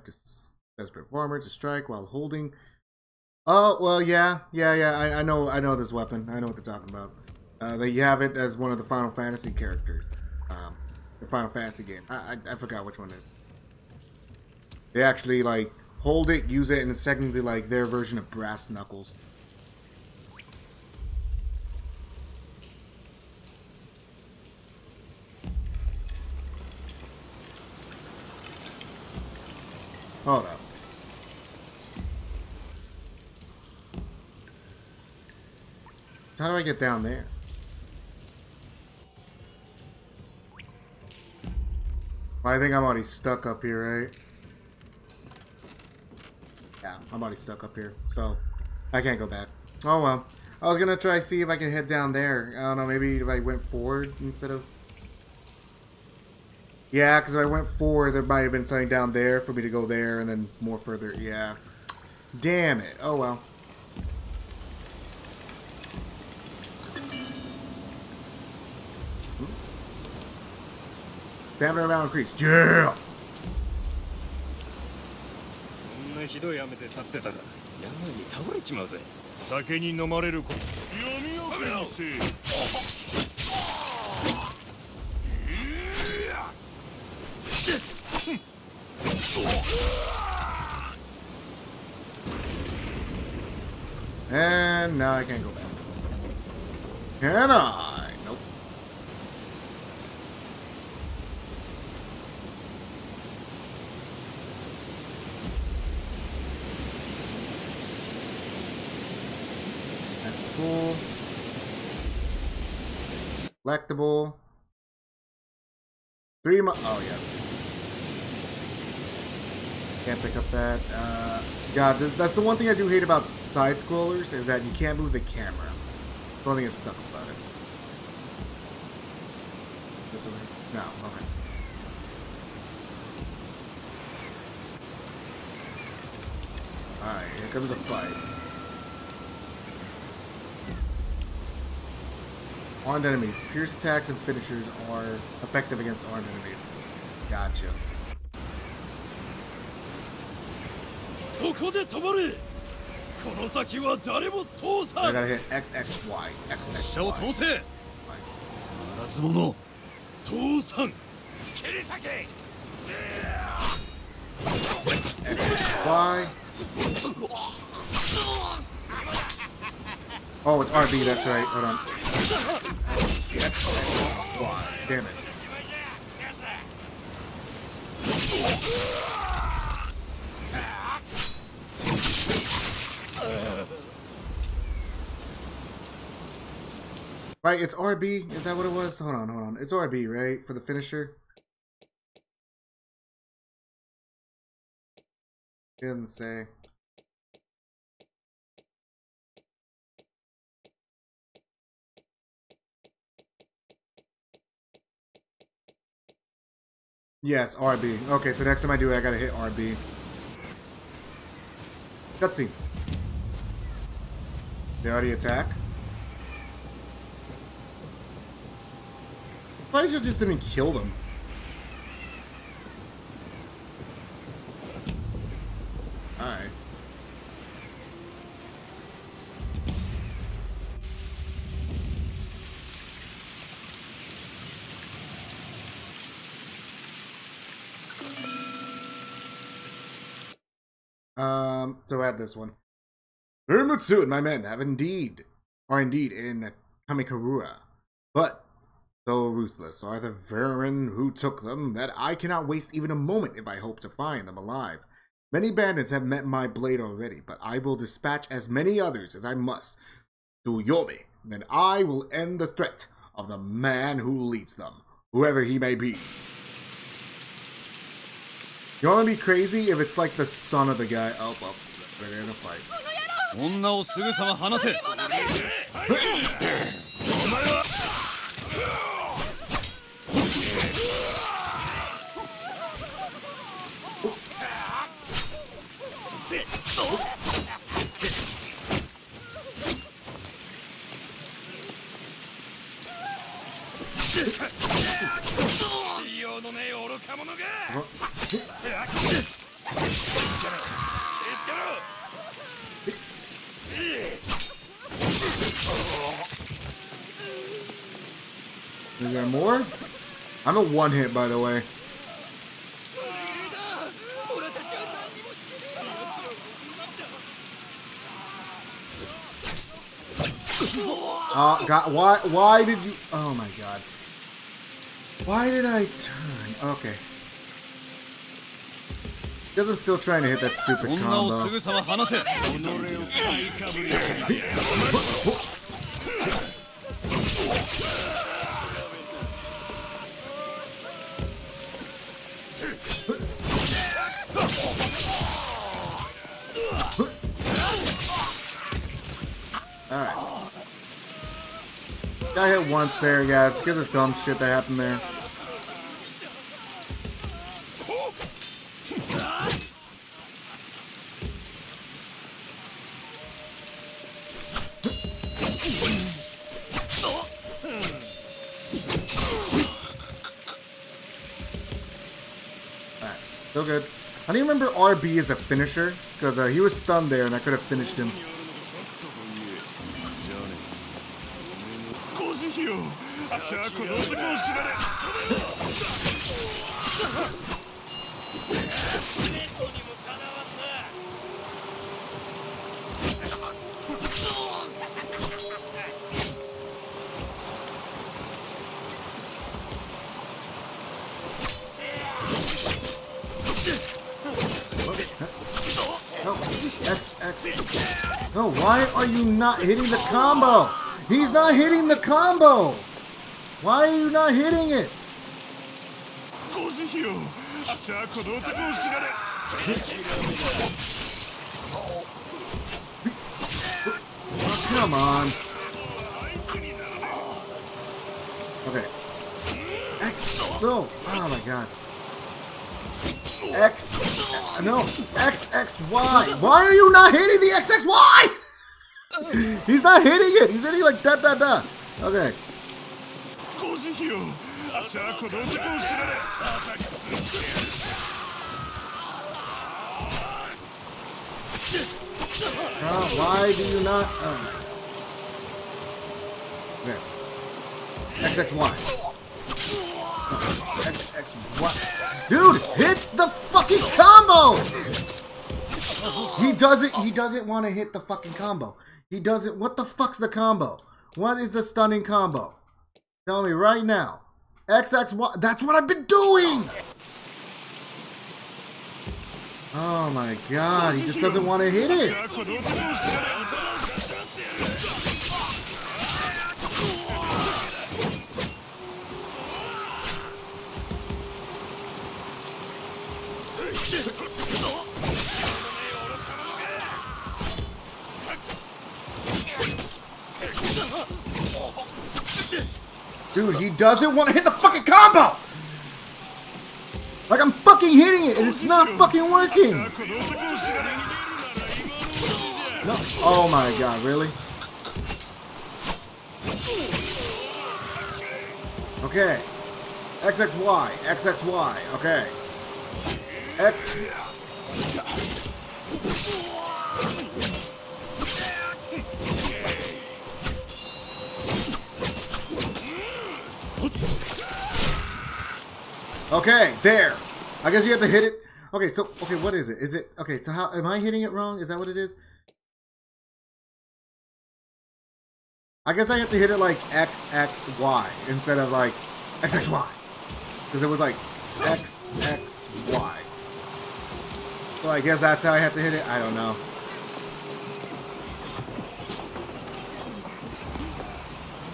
By desperate farmer to strike while holding. Oh well, yeah, yeah, yeah. I, I know, I know this weapon. I know what they're talking about. Uh, they have it as one of the Final Fantasy characters. Um, the Final Fantasy game. I, I, I forgot which one it is. They actually like hold it, use it, and it's technically like their version of brass knuckles. Hold up. How do I get down there? Well, I think I'm already stuck up here, right? Yeah, I'm already stuck up here, so I can't go back. Oh well. I was gonna try see if I can head down there. I don't know, maybe if I went forward instead of... Yeah, because if I went forward, there might have been something down there for me to go there and then more further. Yeah. Damn it. Oh well. Stamina amount increased. Yeah! こんなひどい雨で立ってたら山に倒れちまうぜ酒に飲まれること闇よけにせ And now I can't go back. Can I? Nope. That's cool. Collectible. Three mo- oh yeah. Can't pick up that. Uh, God, this, that's the one thing I do hate about side scrollers is that you can't move the camera. The only thing that sucks about it. This over here? No, okay. Alright, here comes a fight. Armed enemies. Pierce attacks and finishers are effective against armed enemies. Gotcha. ここで止まれこの先は誰も通さ I ん gotta hit XXY. 車を XXY. 通せならず者通さん切り裂け XXY. Oh, it's RB, that's right. Hold on. XXY. Damn it. Right, it's RB. Is that what it was? Hold on, hold on. It's RB, right? For the finisher? It doesn't say. Yes, RB. Okay, so next time I do it, I gotta hit RB. Cutscene. They already attack? Why you just didn't kill them? Alright. Um, so add this one. Urimutsu and my men have indeed, are indeed in Kamikarura, but so ruthless are the vermin who took them that I cannot waste even a moment if I hope to find them alive. Many bandits have met my blade already, but I will dispatch as many others as I must to Yomi. Then I will end the threat of the man who leads them, whoever he may be. You wanna be crazy if it's like the son of the guy? Oh, well, they're in a fight. Is there more? I'm a one hit, by the way. Oh, God, why, why did you, oh my God. Why did I turn? Okay. Because I'm still trying to hit that stupid combo. Alright. Got hit once there, yeah, because of dumb shit that happened there. Remember RB as a finisher, because uh, he was stunned there and I could have finished him. not hitting the combo? He's not hitting the combo! Why are you not hitting it? oh, come on. Okay. X. No. Oh my god. X. No. X, X, Y. Why are you not hitting the X, X, Y? He's not hitting it. He's hitting like da da da. Okay. Uh, why do you not? Um, there. XXY. XXY. Dude, hit the fucking combo! He doesn't. He doesn't want to hit the fucking combo. He doesn't. What the fuck's the combo? What is the stunning combo? Tell me right now. XXY. That's what I've been doing! Oh my god, he just doesn't want to hit it. Dude, he doesn't want to hit the fucking combo! Like, I'm fucking hitting it, and it's not fucking working! No. Oh my god, really? Okay. XXY, XXY, okay. X... Okay, there. I guess you have to hit it. Okay, so okay, what is it? Is it okay? So how am I hitting it wrong? Is that what it is? I guess I have to hit it like XXY instead of like XXY. Because it was like XXY. So I guess that's how I have to hit it. I don't know.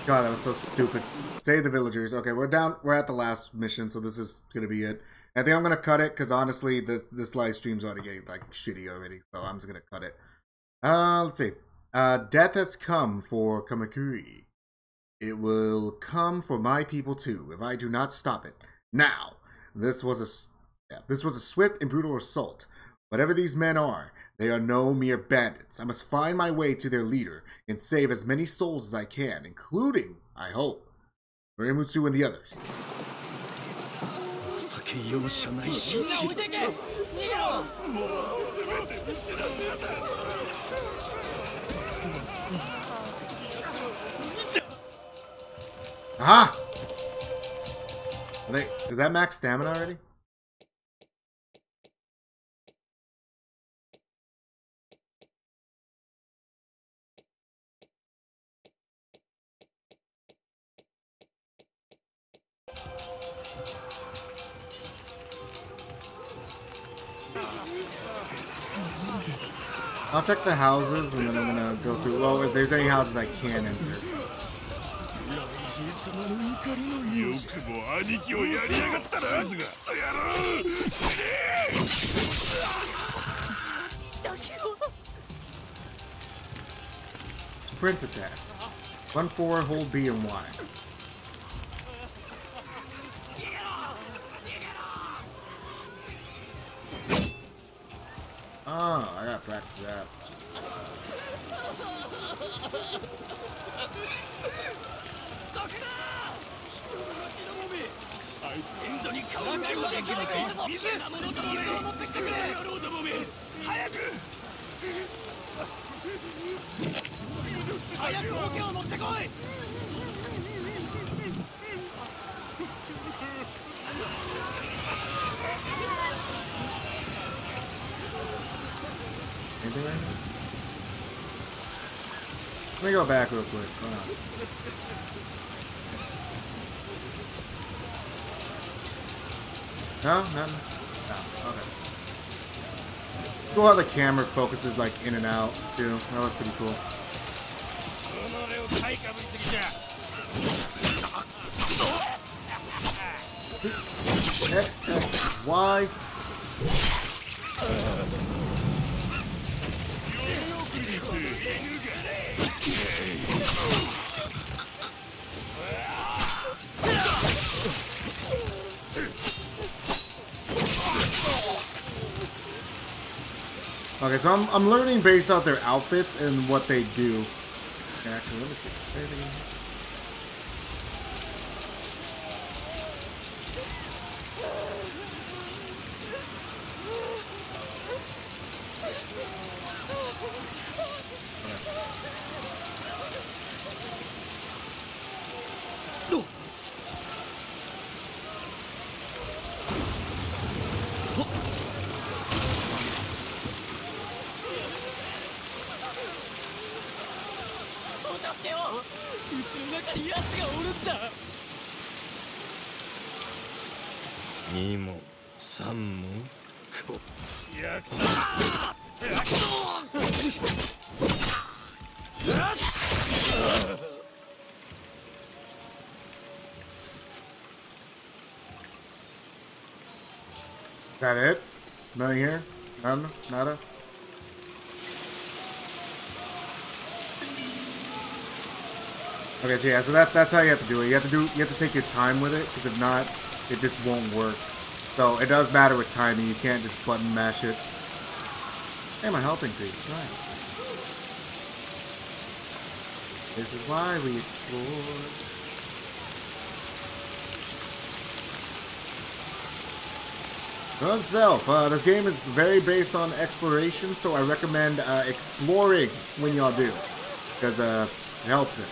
God, that was so stupid. Save the villagers. Okay, we're down. We're at the last mission, so this is gonna be it. I think I'm gonna cut it because honestly, this this live stream's already getting like shitty already. So I'm just gonna cut it. Uh, let's see. Uh, death has come for Kamakuri. It will come for my people too if I do not stop it now. This was a yeah, this was a swift and brutal assault. Whatever these men are, they are no mere bandits. I must find my way to their leader and save as many souls as I can, including, I hope, Urimutsu and the others. Aha! Are they, is that max stamina already? I'll check the houses and then I'm gonna go through. Well, if there's any houses I can enter. Prince attack. Run four, hold B and Y. Oh, I gotta practice that. Anything right now? Let me go back real quick. Hold on. No? Nothing? No. Okay. Cool how the camera focuses like in and out too. That was pretty cool. X, X, Y, Okay, so I'm, I'm learning based off their outfits and what they do. Actually, let me see. お助けをうちの中に奴がおるんじゃ2も3もこやく Is that it? Nothing here? None? Nada? Okay, so yeah, so that that's how you have to do it. You have to do you have to take your time with it, because if not, it just won't work. So it does matter with timing. You can't just button mash it. Hey, my health increased. Nice. This is why we explore. Well, itself, uh, this game is very based on exploration, so I recommend uh, exploring when y'all do, because uh, it helps it.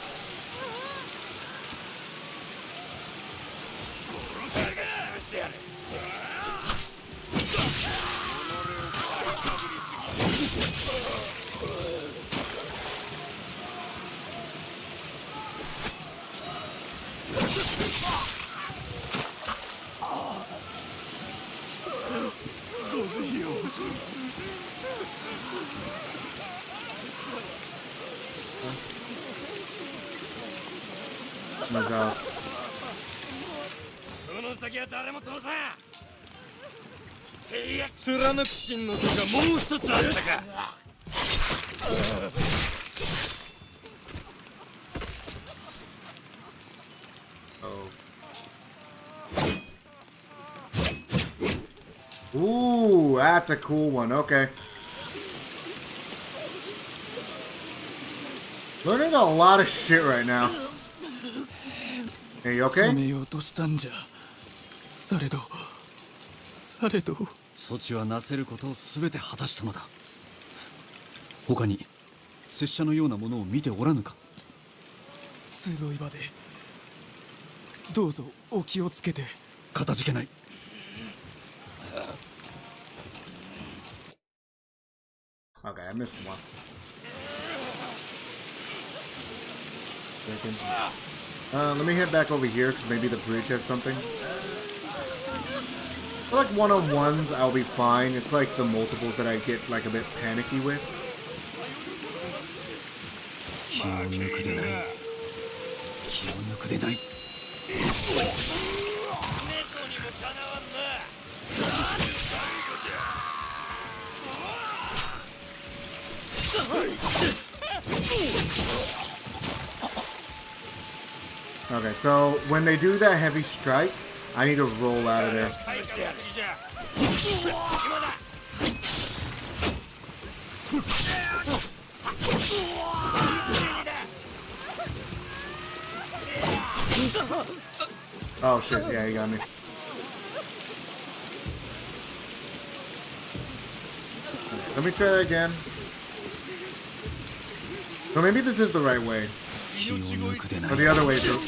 That's a cool one. Okay. Learning a lot of shit right now. Hey, you 止 okay? めようとしたんじゃされどされど措置はなせることを全て果たしたのだ他に拙者のようなものを見ておらぬか集い場でどうぞお気をつけてかたじけない Okay, I missed one. Uh, let me head back over here because maybe the bridge has something. Like one-on-ones, I'll be fine. It's like the multiples that I get like a bit panicky with. Okay, so when they do that heavy strike, I need to roll out of there. Oh shit, yeah, he got me. Let me try that again. So maybe this is the right way. Or the other way too.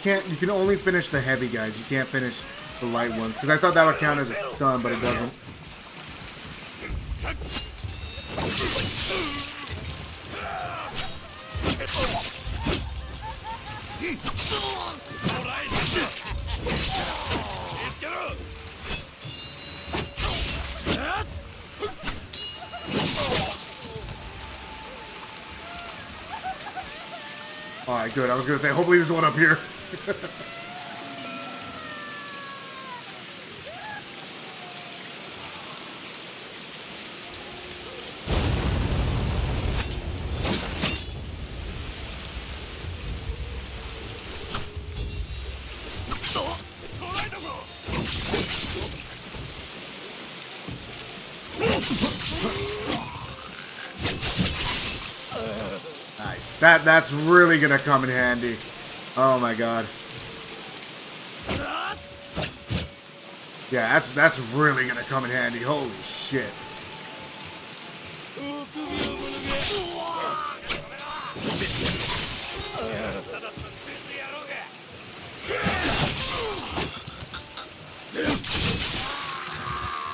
Can't, you can only finish the heavy guys. You can't finish the light ones. Because I thought that would count as a stun, but it doesn't. Alright, good. I was gonna say, hopefully there's one up here. Nice. That that's really gonna come in handy. Oh my god. Yeah, that's that's really gonna come in handy. Holy shit.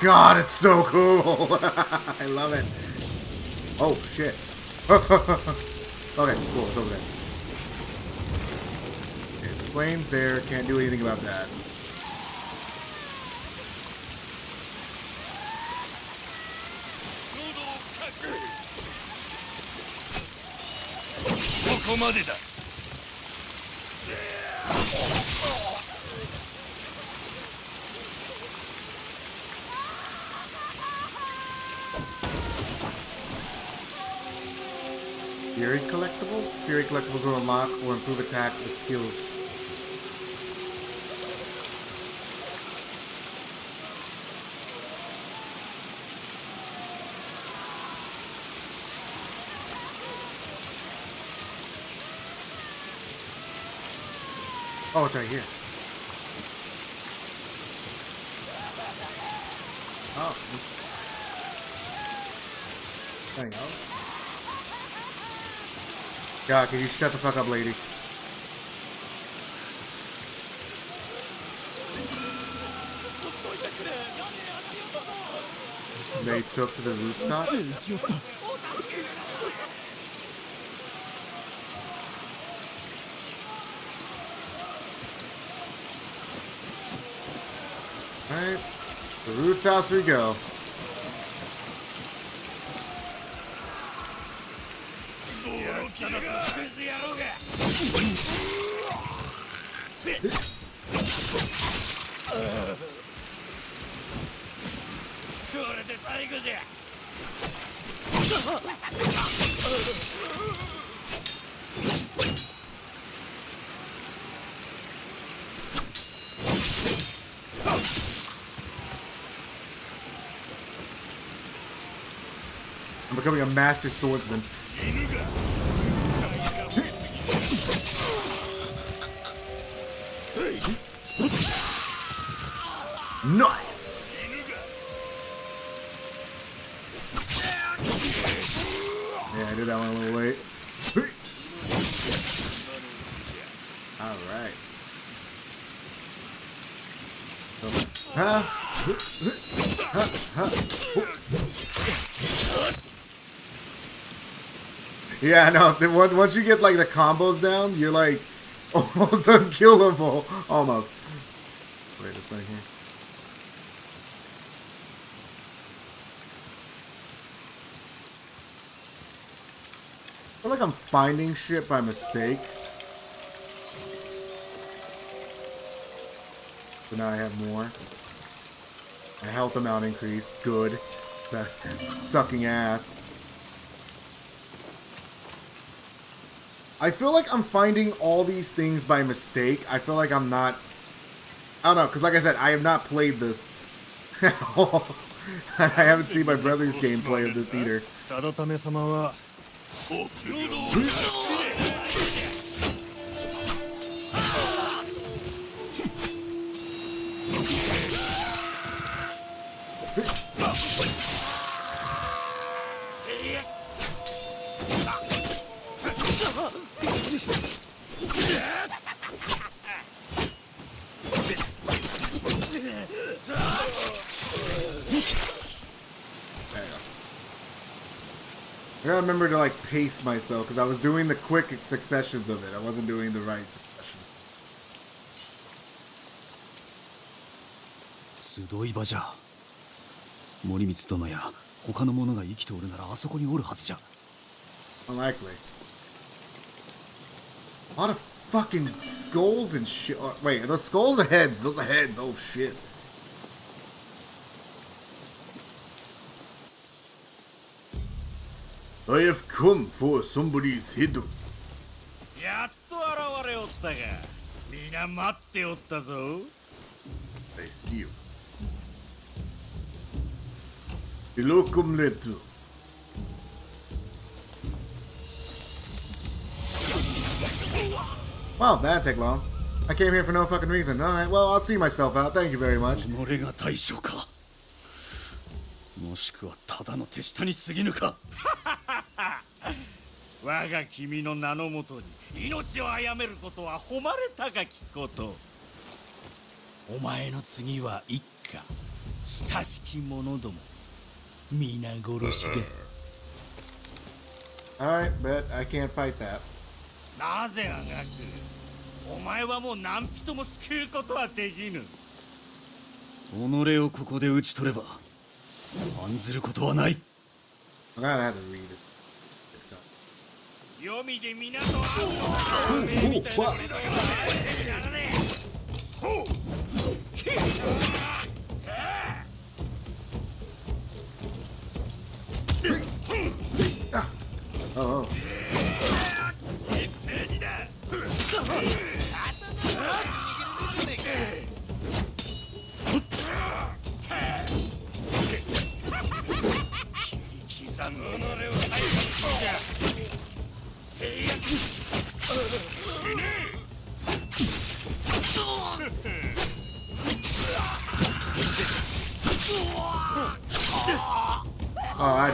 God, it's so cool. I love it. Oh shit. okay, cool. It's over there. Flames there. Can't do anything about that. Fury collectibles? Fury collectibles will unlock or improve attacks with skills. Oh, it's right here. Oh. Anything else? God, can you shut the fuck up, lady? They took to the rooftop. Alright, rooftops we go. I'm becoming a master swordsman. Nice! Yeah, I did that one a little late. Alright. Huh? Huh? Huh? Yeah, no. Once you get like the combos down, you're like almost unkillable. Almost. Wait a second. I feel like I'm finding shit by mistake. So now I have more. My health amount increased. Good. Sucking ass. I feel like I'm finding all these things by mistake. I feel like I'm not... I don't know, because like I said, I have not played this at all. I haven't seen my brother's gameplay of this either. I gotta remember to like pace myself because I was doing the quick successions of it. I wasn't doing the right succession. すどい場じゃ森光殿や他の者が生きておるならあそこにおるはずじゃ Unlikely. A lot of fucking skulls and shit. Oh, wait, are those skulls or heads? Those are heads. Oh shit. I have come for somebody's head. やっと現れおったが皆待っておったぞ I see you. Welcome letter. Wow, that didn't take long. I came here for no fucking reason. Alright, well, I'll see myself out. Thank you very much. もしくはただの手下に過ぎぬか。我が君の名のもとに命を殺めることは誉れ高きこと。お前の次は一家。親しき者ども。皆殺し Alright, bet I can't fight that. だなぜあがく。お前はもう何人も救うことはできぬ。己をここで討ち取れば案ずることはない。で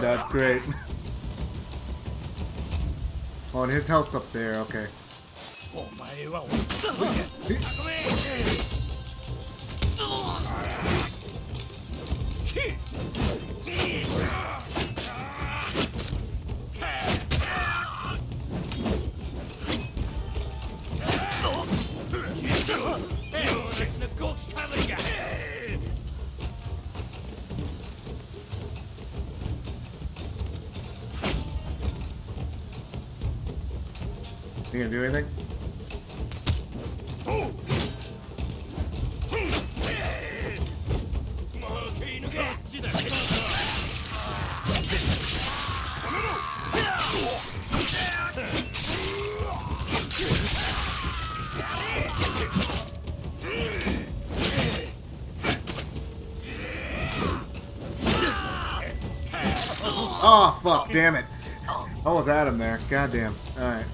Oh, died. Great. Oh, and his health's up there. Okay. Damn it. Almost had him there. Goddamn. Alright.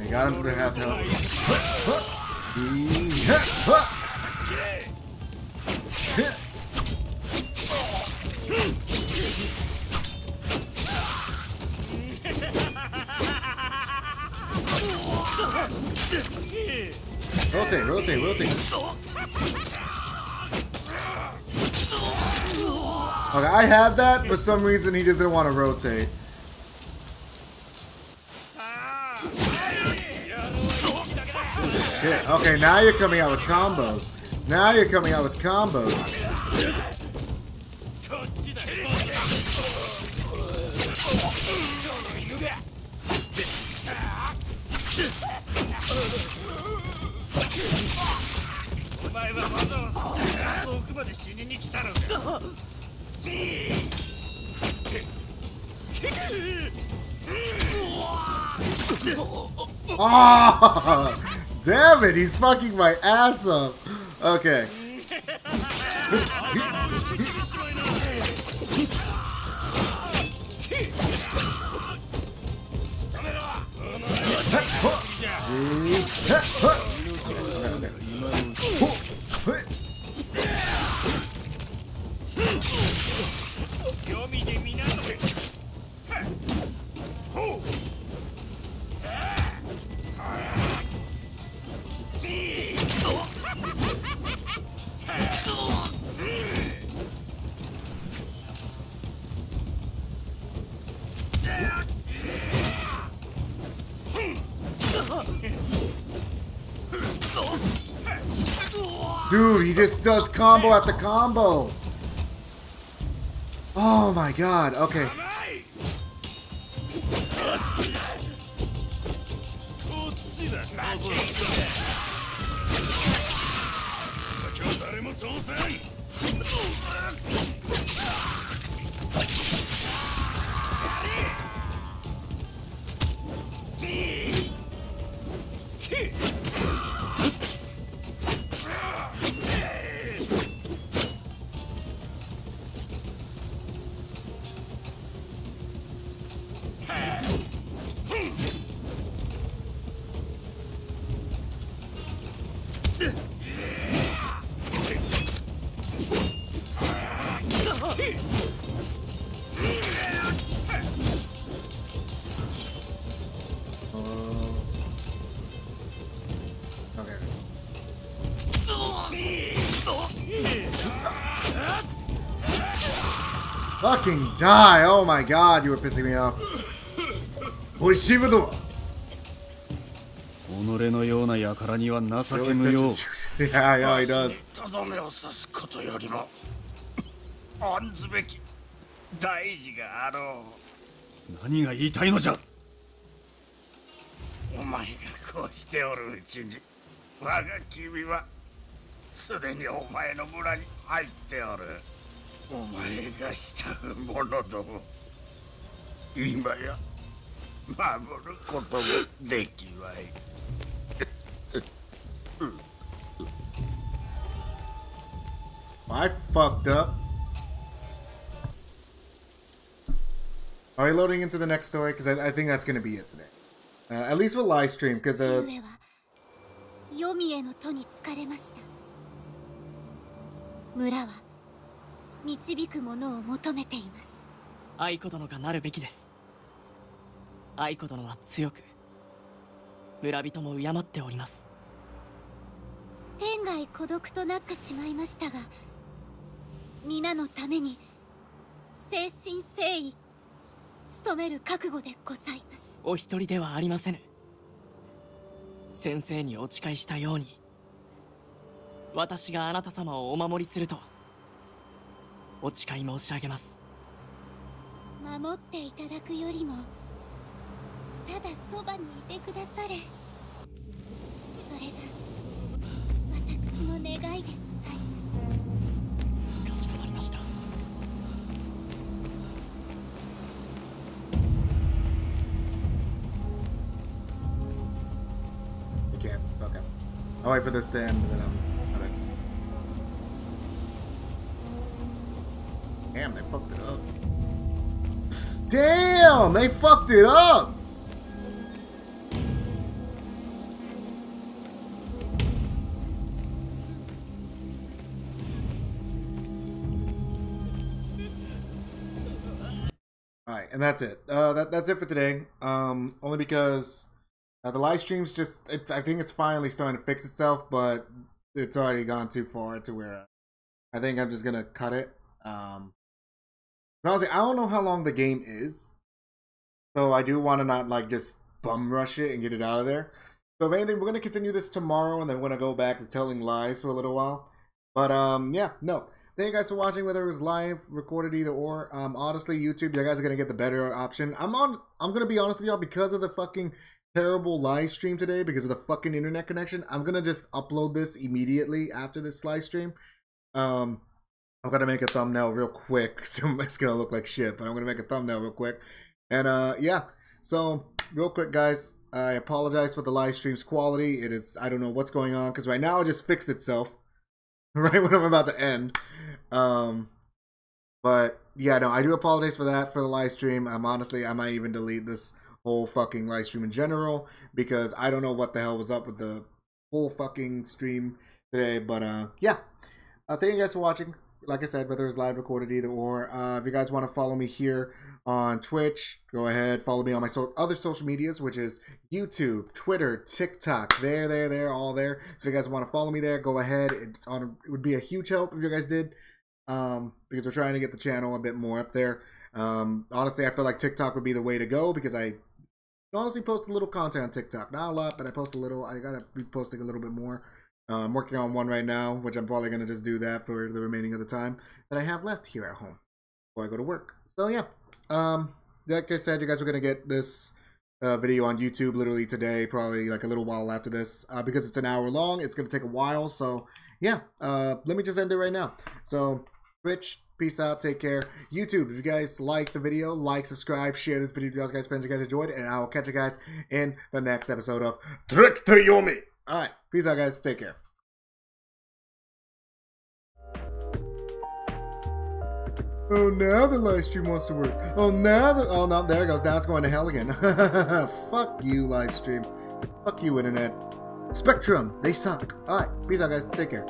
I got him to have help. Rotate, rotate, rotate. Okay, I had that. For some reason, he just didn't want to rotate. Shit. Okay, now you're coming out with combos. Now you're coming out with combos. 前はわざわざ遠くまで死にに来たのか Ah! Damn it, he's fucking my ass up. Okay. Oh! Dude, he just does combo after the combo. Oh my god, okay. Fucking die! Oh my god, you were pissing me off. おい、シブド己のような輩には情け無用 Yeah, yeah, he does. とどめを刺すことよりも案ずべき大事があろ何が言いたいのじゃうお前がこうしておるうちに我が君はすでにお前の村に入っておるお前が慕う者ども今や守ることもできわい I fucked up. Are we loading into the next story? Because I, I think that's going to be it today. Uh, at least with live stream, because uh, 父上は黄泉への戸に疲れました村は 導くものを求めています。愛子殿がなるべきです。愛子殿は強く村人も敬っております。天涯孤独となってしまいましたが皆のために誠心誠意努める覚悟でございます。お一人ではありませぬ。先生にお誓いしたように私があなた様をお守りするとお誓い申し上げます守っていただくよりもただそばにいてくだされそれが私の願いでございますかしこまりました you can't. Okay. I'll wait for this to end, and then I'm. Damn, they fucked it up. Damn, they fucked it up. All right, and that's it. Uh, that that's it for today. Um, only because uh, the live stream's just. It, I think it's finally starting to fix itself, but it's already gone too far to where I think I'm just gonna cut it. Um, honestly, I don't know how long the game is, so I do want to not like just bum rush it and get it out of there. So if anything, we're gonna continue this tomorrow, and then we're gonna go back to telling lies for a little while. But um, yeah, no. Thank you guys for watching, whether it was live, recorded, either or. Um, honestly, YouTube, you guys are gonna get the better option. I'm on. I'm gonna be honest with y'all because of the fucking terrible live stream today, because of the fucking internet connection. I'm gonna just upload this immediately after this live stream. Um, I'm gonna make a thumbnail real quick. So it's gonna look like shit, but I'm gonna make a thumbnail real quick. And uh, yeah. So real quick, guys. I apologize for the live stream's quality. It is. I don't know what's going on because right now it just fixed itself. Right when I'm about to end. Um, but yeah, no, I do apologize for that for the live stream. I'm honestly, I might even delete this whole fucking live stream in general because I don't know what the hell was up with the whole fucking stream today. But uh, yeah, uh, thank you guys for watching. Like I said, whether it's live recorded either or. Uh, if you guys want to follow me here on Twitch, go ahead. Follow me on my so- other social medias, which is YouTube, Twitter, TikTok. There, there, there, all there. So if you guys want to follow me there, go ahead. It's on. It would be a huge help if you guys did, um, because we're trying to get the channel a bit more up there. Um, honestly, I feel like TikTok would be the way to go because I honestly post a little content on TikTok. Not a lot, but I post a little. I gotta be posting a little bit more. Uh, I'm working on one right now, which I'm probably going to just do that for the remaining of the time that I have left here at home before I go to work. So yeah, um, like I said, you guys are going to get this uh, video on YouTube literally today, probably like a little while after this, uh, because it's an hour long. It's going to take a while. So yeah, uh, let me just end it right now. So Twitch, peace out, take care. YouTube, if you guys like the video, like, subscribe, share this video with you guys, friends, you guys enjoyed, and I will catch you guys in the next episode of Trek to Yomi. All right, peace out, guys. Take care. Oh, now the live stream wants to work. Oh, now the oh no, there it goes. Now it's going to hell again. Fuck you, live stream. Fuck you, internet. Spectrum, they suck. All right, peace out, guys. Take care.